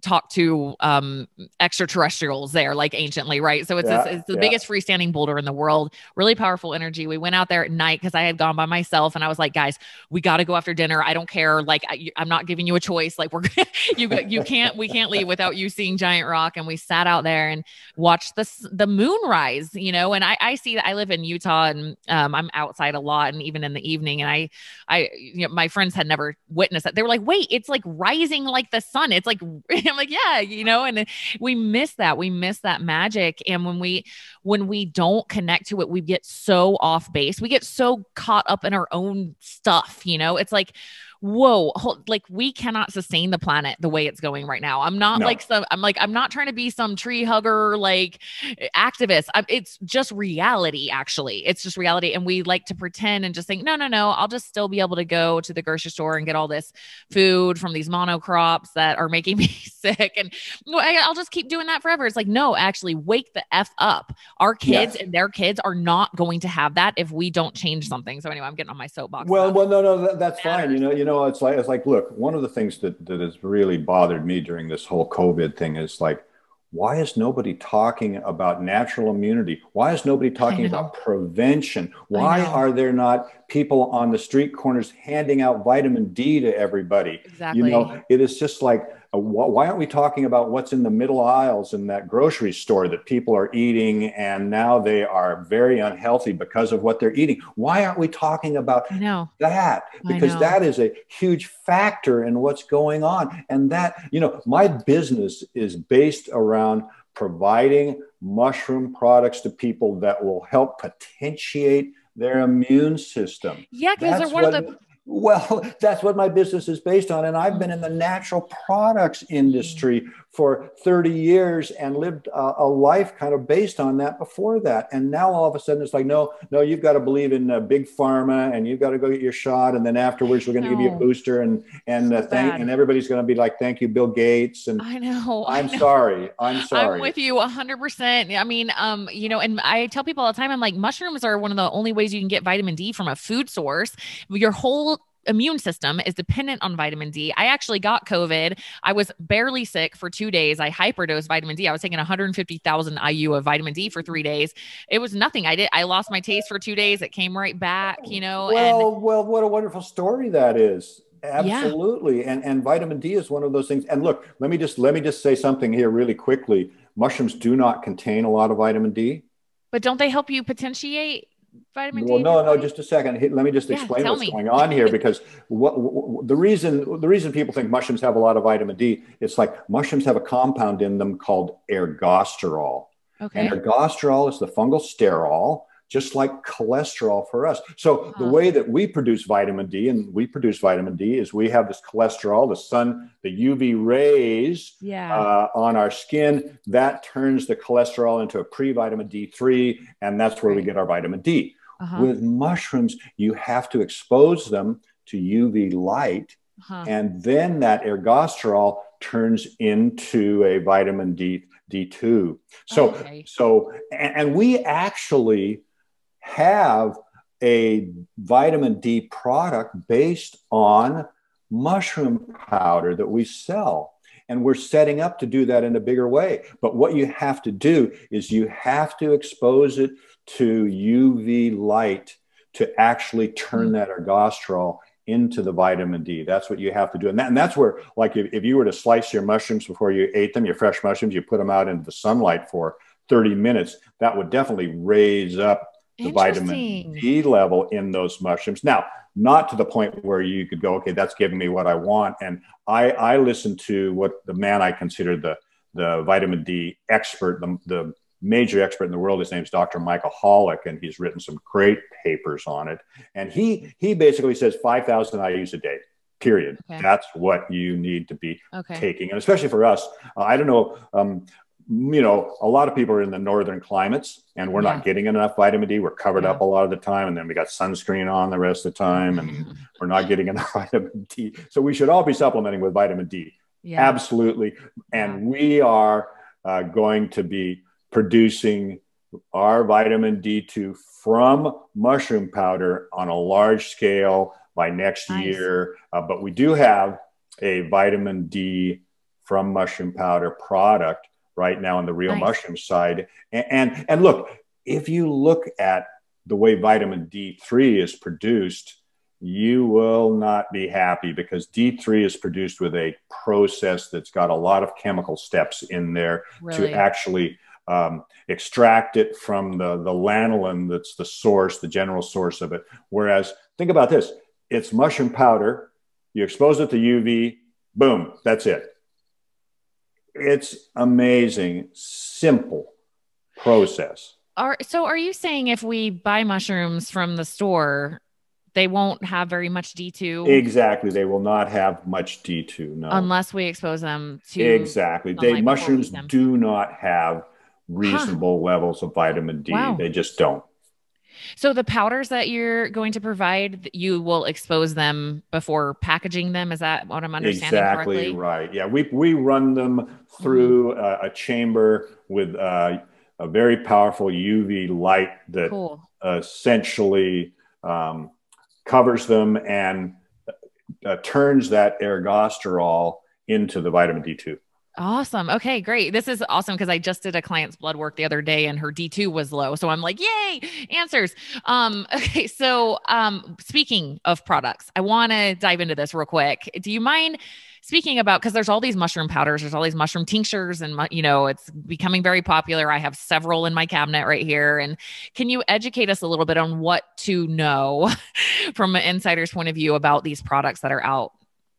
talk to um, extraterrestrials there, like anciently, right? So it's, yeah, it's, it's the yeah. biggest freestanding boulder in the world. Really powerful energy. We went out there at night because I had gone by myself, and I was like, guys, we got to go after dinner. I don't care. Like, I, am not giving you a choice. Like, we're you you can't we can't leave without you seeing Giant Rock. And we sat out there and watched the the moon rise. You know, and I I see that I live in Utah, and um, I'm outside a lot, and even in the evening, and I I you know my friends had never witnessed that. They were like, wait, it's like rising like the sun. It's like I'm like, yeah, you know, and we miss that. We miss that magic. And when we when we don't connect to it, we get so off base. We get so caught up in our own stuff, you know. It's like whoa, like we cannot sustain the planet the way it's going right now. I'm not no. like some, I'm like, I'm not trying to be some tree hugger, like eh, activist. I'm, it's just reality, actually. It's just reality. And we like to pretend and just think, no, no, no, I'll just still be able to go to the grocery store and get all this food from these monocrops that are making me sick. And I'll just keep doing that forever. It's like, no, actually, wake the F up. Our kids yes. and their kids are not going to have that if we don't change something. So, anyway, I'm getting on my soapbox. Well, well, no, no, that, that's fine. You know, you know, know, it's like it's like look, one of the things that that has really bothered me during this whole COVID thing is like, why is nobody talking about natural immunity? Why is nobody talking about prevention? Why are there not people on the street corners handing out vitamin D to everybody? Exactly. You know, it is just like Uh, why aren't we talking about what's in the middle aisles in that grocery store that people are eating and now they are very unhealthy because of what they're eating? Why aren't we talking about that? Because that is a huge factor in what's going on. And that, you know, my business is based around providing mushroom products to people that will help potentiate their immune system. Yeah, because they're one of the well, that's what my business is based on. And I've been mm. in the natural products industry for 30 years and lived a, a, life kind of based on that before that. And now all of a sudden it's like, no, no, you've got to believe in uh, big pharma and you've got to go get your shot. And then afterwards, we're going to no. give you a booster and, and, uh, thank, and everybody's going to be like, thank you, Bill Gates. And I know. I'm I know. sorry. I'm sorry. I'm with you hundred percent. I mean, um, you know, and I tell people all the time, I'm like, mushrooms are one of the only ways you can get vitamin D from a food source. Your whole immune system is dependent on vitamin D. I actually got COVID. I was barely sick for two days. I hyperdosed vitamin D. I was taking 150,000 IU of vitamin D for three days. It was nothing. I did. I lost my taste for two days. It came right back. You know. Well, and, well, what a wonderful story that is. Absolutely. Yeah. And and vitamin D is one of those things. And look, let me just let me just say something here really quickly. Mushrooms do not contain a lot of vitamin D. But don't they help you potentiate vitamin well, D? Well, no, no, just a second. Let me just explain yeah, what's me. going on here because what, what, the reason the reason people think mushrooms have a lot of vitamin D, it's like mushrooms have a compound in them called ergosterol. Okay. And ergosterol is the fungal sterol just like cholesterol for us. So the way that we produce vitamin D, and we produce vitamin D, is we have this cholesterol, the sun, the UV rays yeah. uh, on our skin. That turns the cholesterol into a pre-vitamin D3, and that's where we get our vitamin D. Uh-huh. With mushrooms, you have to expose them to UV light, uh-huh. and then that ergosterol turns into a vitamin D D2. So, okay. so, and, and we actually have a vitamin D product based on mushroom powder that we sell. And we're setting up to do that in a bigger way. But what you have to do is you have to expose it to UV light to actually turn mm-hmm. that ergosterol into the vitamin D. That's what you have to do. And, that, and that's where, like, if, if you were to slice your mushrooms before you ate them, your fresh mushrooms, you put them out into the sunlight for 30 minutes, that would definitely raise up the vitamin D level in those mushrooms. Now, not to the point where you could go, okay, that's giving me what I want. And I, I listened to what the man I consider the, the vitamin D expert, the, the major expert in the world. His name's Dr. Michael Holick, and he's written some great papers on it. And he, he basically says 5,000 IUs a day period. Okay. That's what you need to be okay. taking. And especially for us, uh, I don't know, um, you know, a lot of people are in the northern climates and we're yeah. not getting enough vitamin D. We're covered yeah. up a lot of the time. And then we got sunscreen on the rest of the time and we're not getting enough vitamin D. So we should all be supplementing with vitamin D. Yeah. Absolutely. And we are uh, going to be producing our vitamin D2 from mushroom powder on a large scale by next nice. year. Uh, but we do have a vitamin D from mushroom powder product right now on the real nice. mushroom side. And, and, and look, if you look at the way vitamin D3 is produced, you will not be happy because D3 is produced with a process that's got a lot of chemical steps in there really? to actually um, extract it from the, the lanolin that's the source, the general source of it. Whereas, think about this it's mushroom powder, you expose it to UV, boom, that's it it's amazing, simple process. Are so are you saying if we buy mushrooms from the store, they won't have very much D2? Exactly. They will not have much D2, no. Unless we expose them to Exactly. They mushrooms do not have reasonable huh. levels of vitamin D. Wow. They just don't. So the powders that you're going to provide, you will expose them before packaging them. Is that what I'm understanding exactly correctly? right? Yeah, we we run them through mm-hmm. a chamber with uh, a very powerful UV light that cool. essentially um, covers them and uh, turns that ergosterol into the vitamin D2. Awesome. Okay, great. This is awesome because I just did a client's blood work the other day and her D2 was low. So I'm like, yay, answers. Um, okay, so um, speaking of products, I want to dive into this real quick. Do you mind speaking about because there's all these mushroom powders, there's all these mushroom tinctures, and you know, it's becoming very popular. I have several in my cabinet right here. And can you educate us a little bit on what to know from an insider's point of view about these products that are out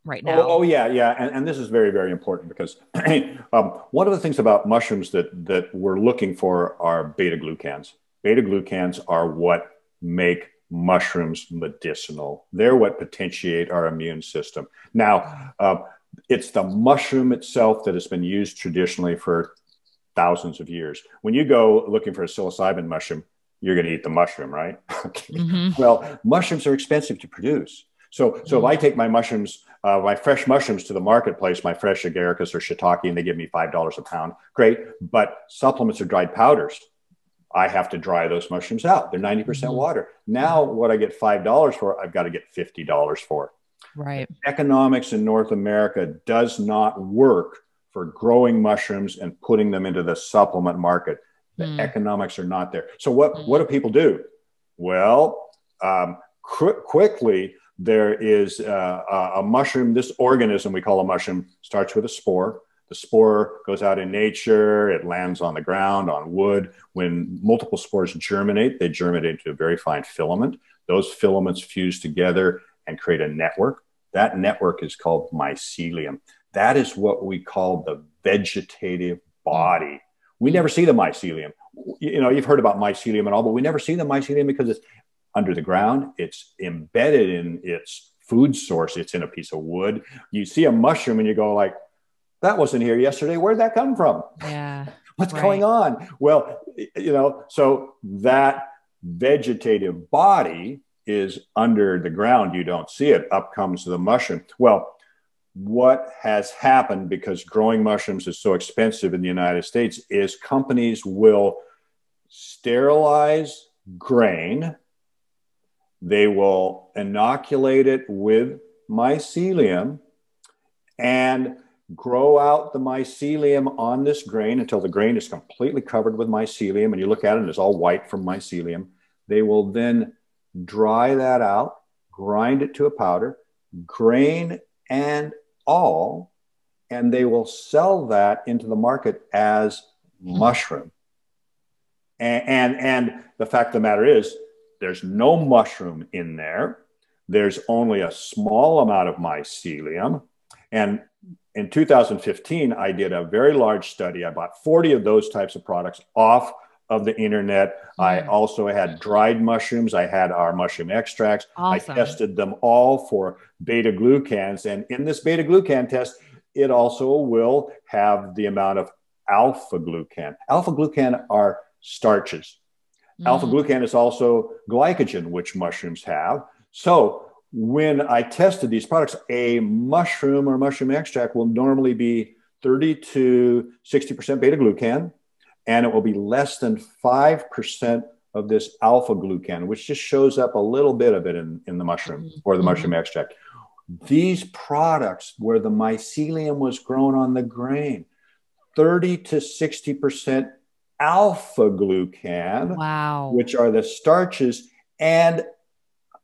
right now. Oh, oh yeah, yeah, and, and, this is very, very important because um, one of the things about mushrooms that that we're looking for are beta glucans. Beta glucans are what make mushrooms medicinal. They're what potentiate our immune system. Now, uh, it's the mushroom itself that has been used traditionally for thousands of years. When you go looking for a psilocybin mushroom, you're going to eat the mushroom, right? okay. Mm-hmm. Well, mushrooms are expensive to produce. So, so if I take my mushrooms, uh, my fresh mushrooms to the marketplace, my fresh agaricus or shiitake, and they give me five dollars a pound, great. But supplements are dried powders. I have to dry those mushrooms out. They're ninety percent mm-hmm. water. Now, what I get five dollars for, I've got to get fifty dollars for. Right. Economics in North America does not work for growing mushrooms and putting them into the supplement market. The mm. economics are not there. So what mm. what do people do? Well, um, qu- quickly there is uh, a mushroom, this organism we call a mushroom starts with a spore. The spore goes out in nature, it lands on the ground, on wood. When multiple spores germinate, they germinate into a very fine filament. Those filaments fuse together and create a network. That network is called mycelium. That is what we call the vegetative body. We never see the mycelium. You know, you've heard about mycelium and all, but we never see the mycelium because it's under the ground. It's embedded in its food source. It's in a piece of wood. You see a mushroom and you go like, that wasn't here yesterday. Where'd that come from? Yeah. What's right. going on? Well, you know, so that vegetative body is under the ground. You don't see it. Up comes the mushroom. Well, what has happened because growing mushrooms is so expensive in the United States is companies will sterilize grain they will inoculate it with mycelium and grow out the mycelium on this grain until the grain is completely covered with mycelium. And you look at it and it's all white from mycelium. They will then dry that out, grind it to a powder, grain and all, and they will sell that into the market as mushroom. And, and, and the fact of the matter is, there's no mushroom in there. There's only a small amount of mycelium. And in 2015, I did a very large study. I bought 40 of those types of products off of the internet. Mm. I also had dried mushrooms. I had our mushroom extracts. Awesome. I tested them all for beta glucans. And in this beta glucan test, it also will have the amount of alpha glucan. Alpha glucan are starches. Mm. Alpha glucan is also glycogen, which mushrooms have. So when I tested these products, a mushroom or mushroom extract will normally be 30 to 60% beta glucan, and it will be less than 5% of this alpha glucan, which just shows up a little bit of it in, in the mushroom mm-hmm. or the mm-hmm. mushroom extract. These products, where the mycelium was grown on the grain, 30 to 60% alpha glucan, wow. which are the starches, and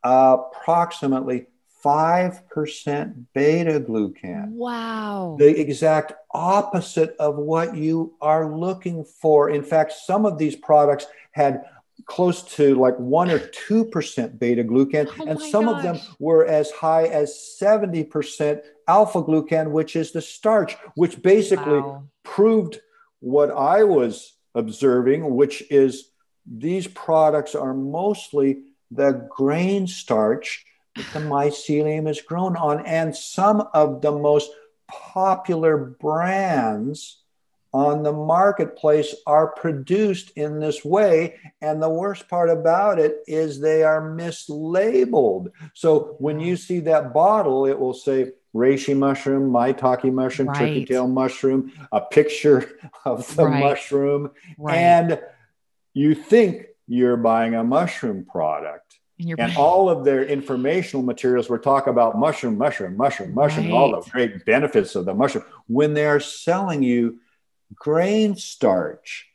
uh, approximately 5% beta glucan. Wow. The exact opposite of what you are looking for. In fact, some of these products had close to like 1 or 2% beta glucan, oh and some gosh. of them were as high as 70% alpha glucan, which is the starch, which basically wow. proved what I was observing, which is these products are mostly the grain starch that the mycelium is grown on. And some of the most popular brands on the marketplace are produced in this way. And the worst part about it is they are mislabeled. So when you see that bottle, it will say reishi mushroom, maitake mushroom, right. turkey tail mushroom, a picture of the right. mushroom. Right. And you think you're buying a mushroom product. And, and all of their informational materials were talk about mushroom, mushroom, mushroom, mushroom, all the great benefits of the mushroom when they're selling you grain starch.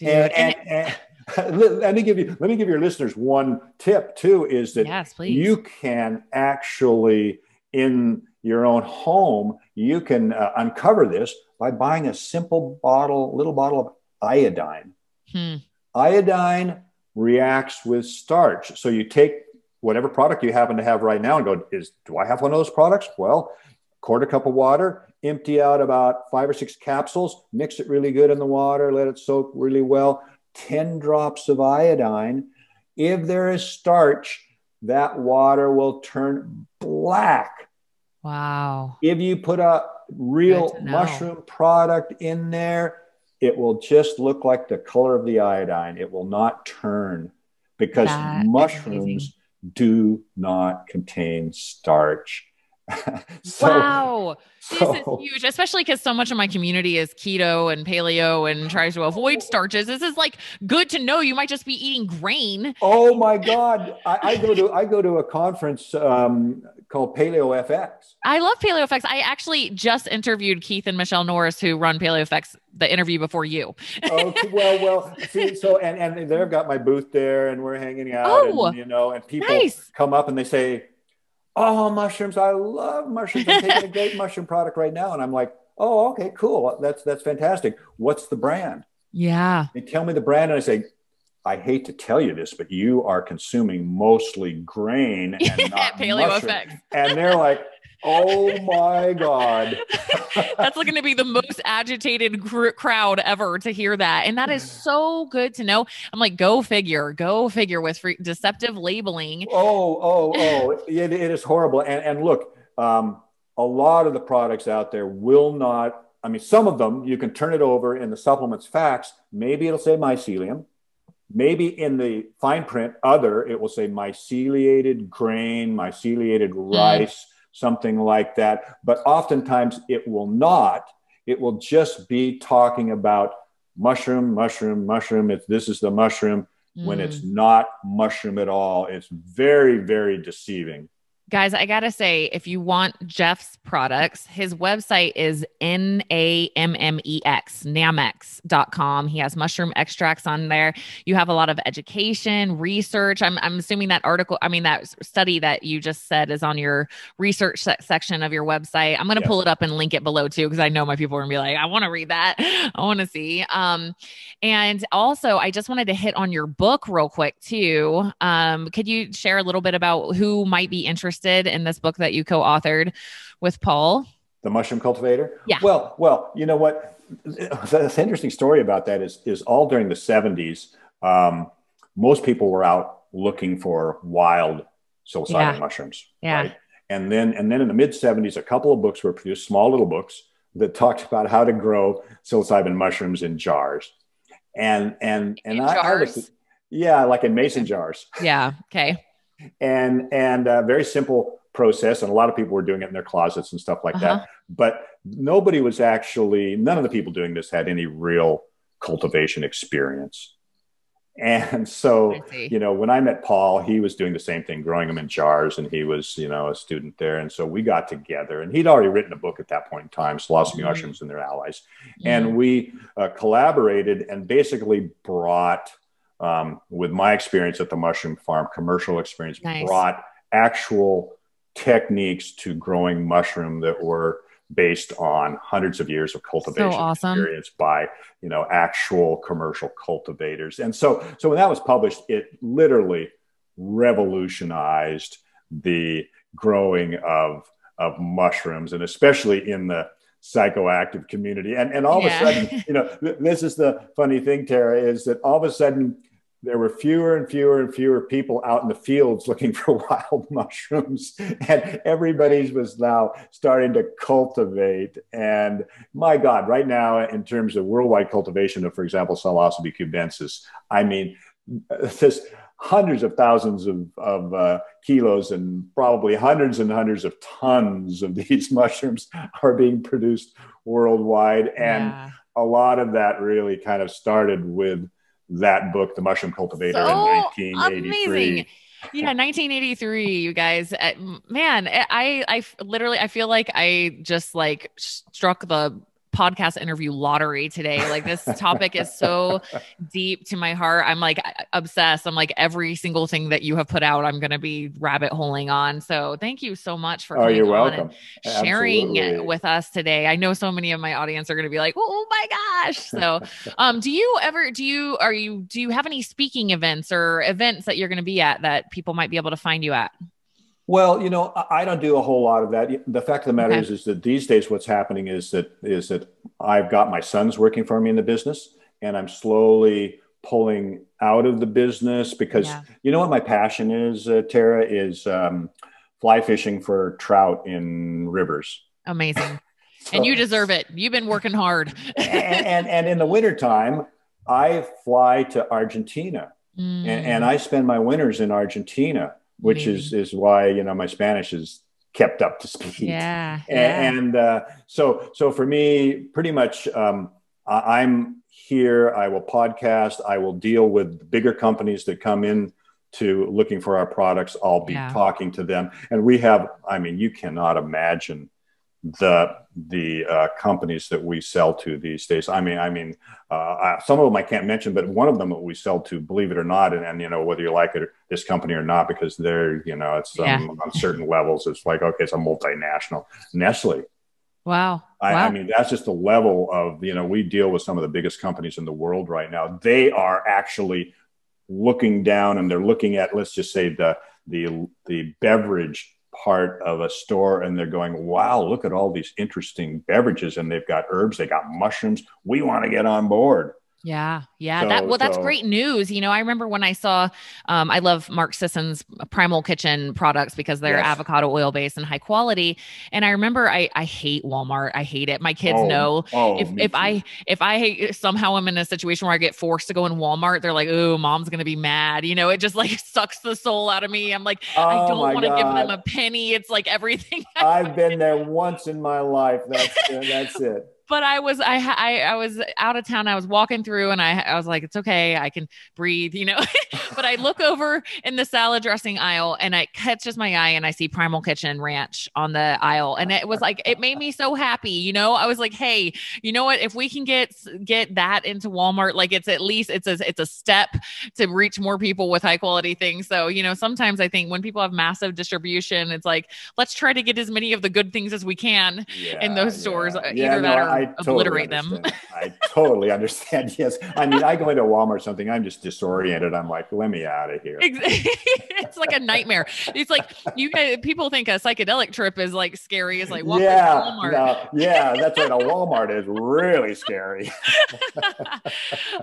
And, and, and, let me give you let me give your listeners one tip too is that yes, you can actually in your own home you can uh, uncover this by buying a simple bottle little bottle of iodine hmm iodine reacts with starch. So you take whatever product you happen to have right now and go, is do I have one of those products? Well, quart a cup of water, empty out about five or six capsules, mix it really good in the water, let it soak really well. 10 drops of iodine. If there is starch, that water will turn black. Wow. If you put a real mushroom product in there, it will just look like the color of the iodine. It will not turn because that mushrooms do not contain starch. so, wow. This is huge, especially because so much of my community is keto and paleo and tries to avoid starches. This is like good to know. You might just be eating grain. Oh my God. I, I go to I go to a conference um, called Paleo FX. I love Paleo FX. I actually just interviewed Keith and Michelle Norris, who run Paleo FX, the interview before you. oh well, well. See, so and and they've got my booth there, and we're hanging out. Oh, and, you know, and people nice. come up and they say, "Oh, mushrooms! I love mushrooms. I'm taking a great mushroom product right now." And I'm like, "Oh, okay, cool. That's that's fantastic. What's the brand?" Yeah. They tell me the brand, and I say, I hate to tell you this, but you are consuming mostly grain and not paleo mushroom. And they're like, oh my God. That's going to be the most agitated cr- crowd ever to hear that. And that is so good to know. I'm like, go figure, go figure with free- deceptive labeling. Oh, oh, oh. it, it is horrible. And, and look, um, a lot of the products out there will not, I mean, some of them you can turn it over in the supplements facts. Maybe it'll say mycelium Maybe in the fine print, other, it will say myceliated grain, myceliated hmm. rice, mm. Something like that. But oftentimes it will not. It will just be talking about mushroom, mushroom, mushroom. If this is the mushroom, when it's mm. not mushroom at all. It's very, very deceiving. Guys, I got to say, if you want Jeff's products, his website is N A M M E X, nammex.com. He has mushroom extracts on there. You have a lot of education, research. I'm, I'm assuming that article, I mean, that study that you just said is on your research se- section of your website. I'm going to yes. pull it up and link it below too, because I know my people are going to be like, I want to read that. I want to see. Um, and also, I just wanted to hit on your book real quick too. Um, could you share a little bit about who might be interested? Interested in this book that you co-authored with Paul? The Mushroom Cultivator? Yeah. Well, well, you know what? The interesting story about that is is all during the 70s, um, most people were out looking for wild psilocybin yeah. mushrooms. Yeah. Right? And then and then in the mid 70s, a couple of books were produced, small little books that talked about how to grow psilocybin mushrooms in jars. And and and in I, jars. I was, yeah, like in mason jars. Yeah. Okay and and a very simple process and a lot of people were doing it in their closets and stuff like uh-huh. that but nobody was actually none of the people doing this had any real cultivation experience and so you know when i met paul he was doing the same thing growing them in jars and he was you know a student there and so we got together and he'd already written a book at that point in time psilocybin mm-hmm. mushrooms and their allies mm-hmm. and we uh, collaborated and basically brought um, with my experience at the mushroom farm, commercial experience, nice. brought actual techniques to growing mushroom that were based on hundreds of years of cultivation so awesome. experience by you know actual commercial cultivators and so so when that was published it literally revolutionized the growing of of mushrooms and especially in the psychoactive community and and all yeah. of a sudden you know th- this is the funny thing tara is that all of a sudden there were fewer and fewer and fewer people out in the fields looking for wild mushrooms and everybody's was now starting to cultivate and my god right now in terms of worldwide cultivation of for example psilocybe cubensis i mean there's hundreds of thousands of, of uh, kilos and probably hundreds and hundreds of tons of these mushrooms are being produced worldwide and yeah. a lot of that really kind of started with that book, The Mushroom Cultivator, so in 1983. Amazing. Yeah, 1983, you guys. Uh, man, I I literally I feel like I just like struck the podcast interview lottery today. Like this topic is so deep to my heart. I'm like obsessed. I'm like every single thing that you have put out, I'm going to be rabbit holing on. So thank you so much for oh, you're welcome. sharing Absolutely. with us today. I know so many of my audience are going to be like, oh my gosh. So, um, do you ever do you are you do you have any speaking events or events that you're going to be at that people might be able to find you at? Well, you know, I don't do a whole lot of that. The fact of the matter okay. is, is that these days what's happening is that is that I've got my sons working for me in the business, and I'm slowly pulling out of the business because yeah. you know what my passion is, uh, Tara, is um, fly fishing for trout in rivers. Amazing. so, and you deserve it. You've been working hard. and, and, and in the wintertime, I fly to Argentina mm. and, and I spend my winters in Argentina which is is why you know my Spanish is kept up to speed. Yeah. And, yeah. and uh, so so for me, pretty much, um, I'm here. I will podcast. I will deal with bigger companies that come in to looking for our products. I'll be yeah. talking to them, and we have. I mean, you cannot imagine the the uh, companies that we sell to these days. I mean, I mean, uh, some of them I can't mention, but one of them that we sell to, believe it or not, and, and you know whether you like it this company or not, because they're you know it's um, yeah. on certain levels. It's like okay, it's a multinational. Nestle. Wow. I, wow. I mean, that's just the level of you know we deal with some of the biggest companies in the world right now. They are actually looking down and they're looking at let's just say the the the beverage part of a store and they're going, wow, look at all these interesting beverages and they've got herbs, they got mushrooms. We want to get on board. Yeah. Yeah. So, that well, that's so. great news. You know, I remember when I saw um, I love Mark Sisson's Primal Kitchen products because they're yes. avocado oil based and high quality. And I remember I I hate Walmart. I hate it. My kids oh, know oh, if if too. I if I somehow am in a situation where I get forced to go in Walmart, they're like, oh, mom's gonna be mad. You know, it just like sucks the soul out of me. I'm like, oh, I don't want to give them a penny. It's like everything. I've been there once in my life. That's that's it but I was I, I I was out of town. I was walking through, and I I was like, it's okay, I can breathe, you know. but I look over in the salad dressing aisle, and it catches my eye, and I see Primal Kitchen Ranch on the aisle, and it was like it made me so happy, you know. I was like, hey, you know what? If we can get get that into Walmart, like it's at least it's a it's a step to reach more people with high quality things. So you know, sometimes I think when people have massive distribution, it's like let's try to get as many of the good things as we can yeah, in those stores. Uh, yeah. Either yeah, that no, or I obliterate totally them. I totally understand. Yes. I mean, I go into Walmart or something, I'm just disoriented. I'm like, let me out of here. it's like a nightmare. It's like you guys, people think a psychedelic trip is like scary. It's like walking yeah, Walmart. No, yeah, that's right. A Walmart is really scary.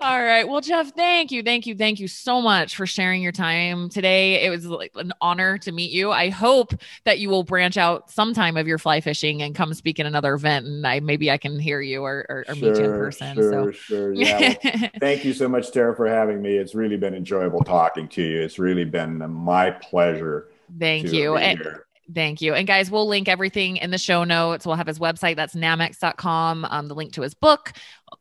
All right. Well, Jeff, thank you. Thank you. Thank you so much for sharing your time today. It was like an honor to meet you. I hope that you will branch out sometime of your fly fishing and come speak in another event and I maybe I can hear you or, or, or sure, meet you in person. Sure, so. sure. Yeah. Well, thank you so much, Tara, for having me. It's really been enjoyable talking to you. It's really been my pleasure. Thank you. And, Thank you. And guys, we'll link everything in the show notes. We'll have his website. That's nammex.com. Um, the link to his book,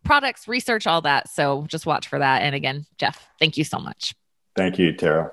products, research, all that. So just watch for that. And again, Jeff, thank you so much. Thank you, Tara.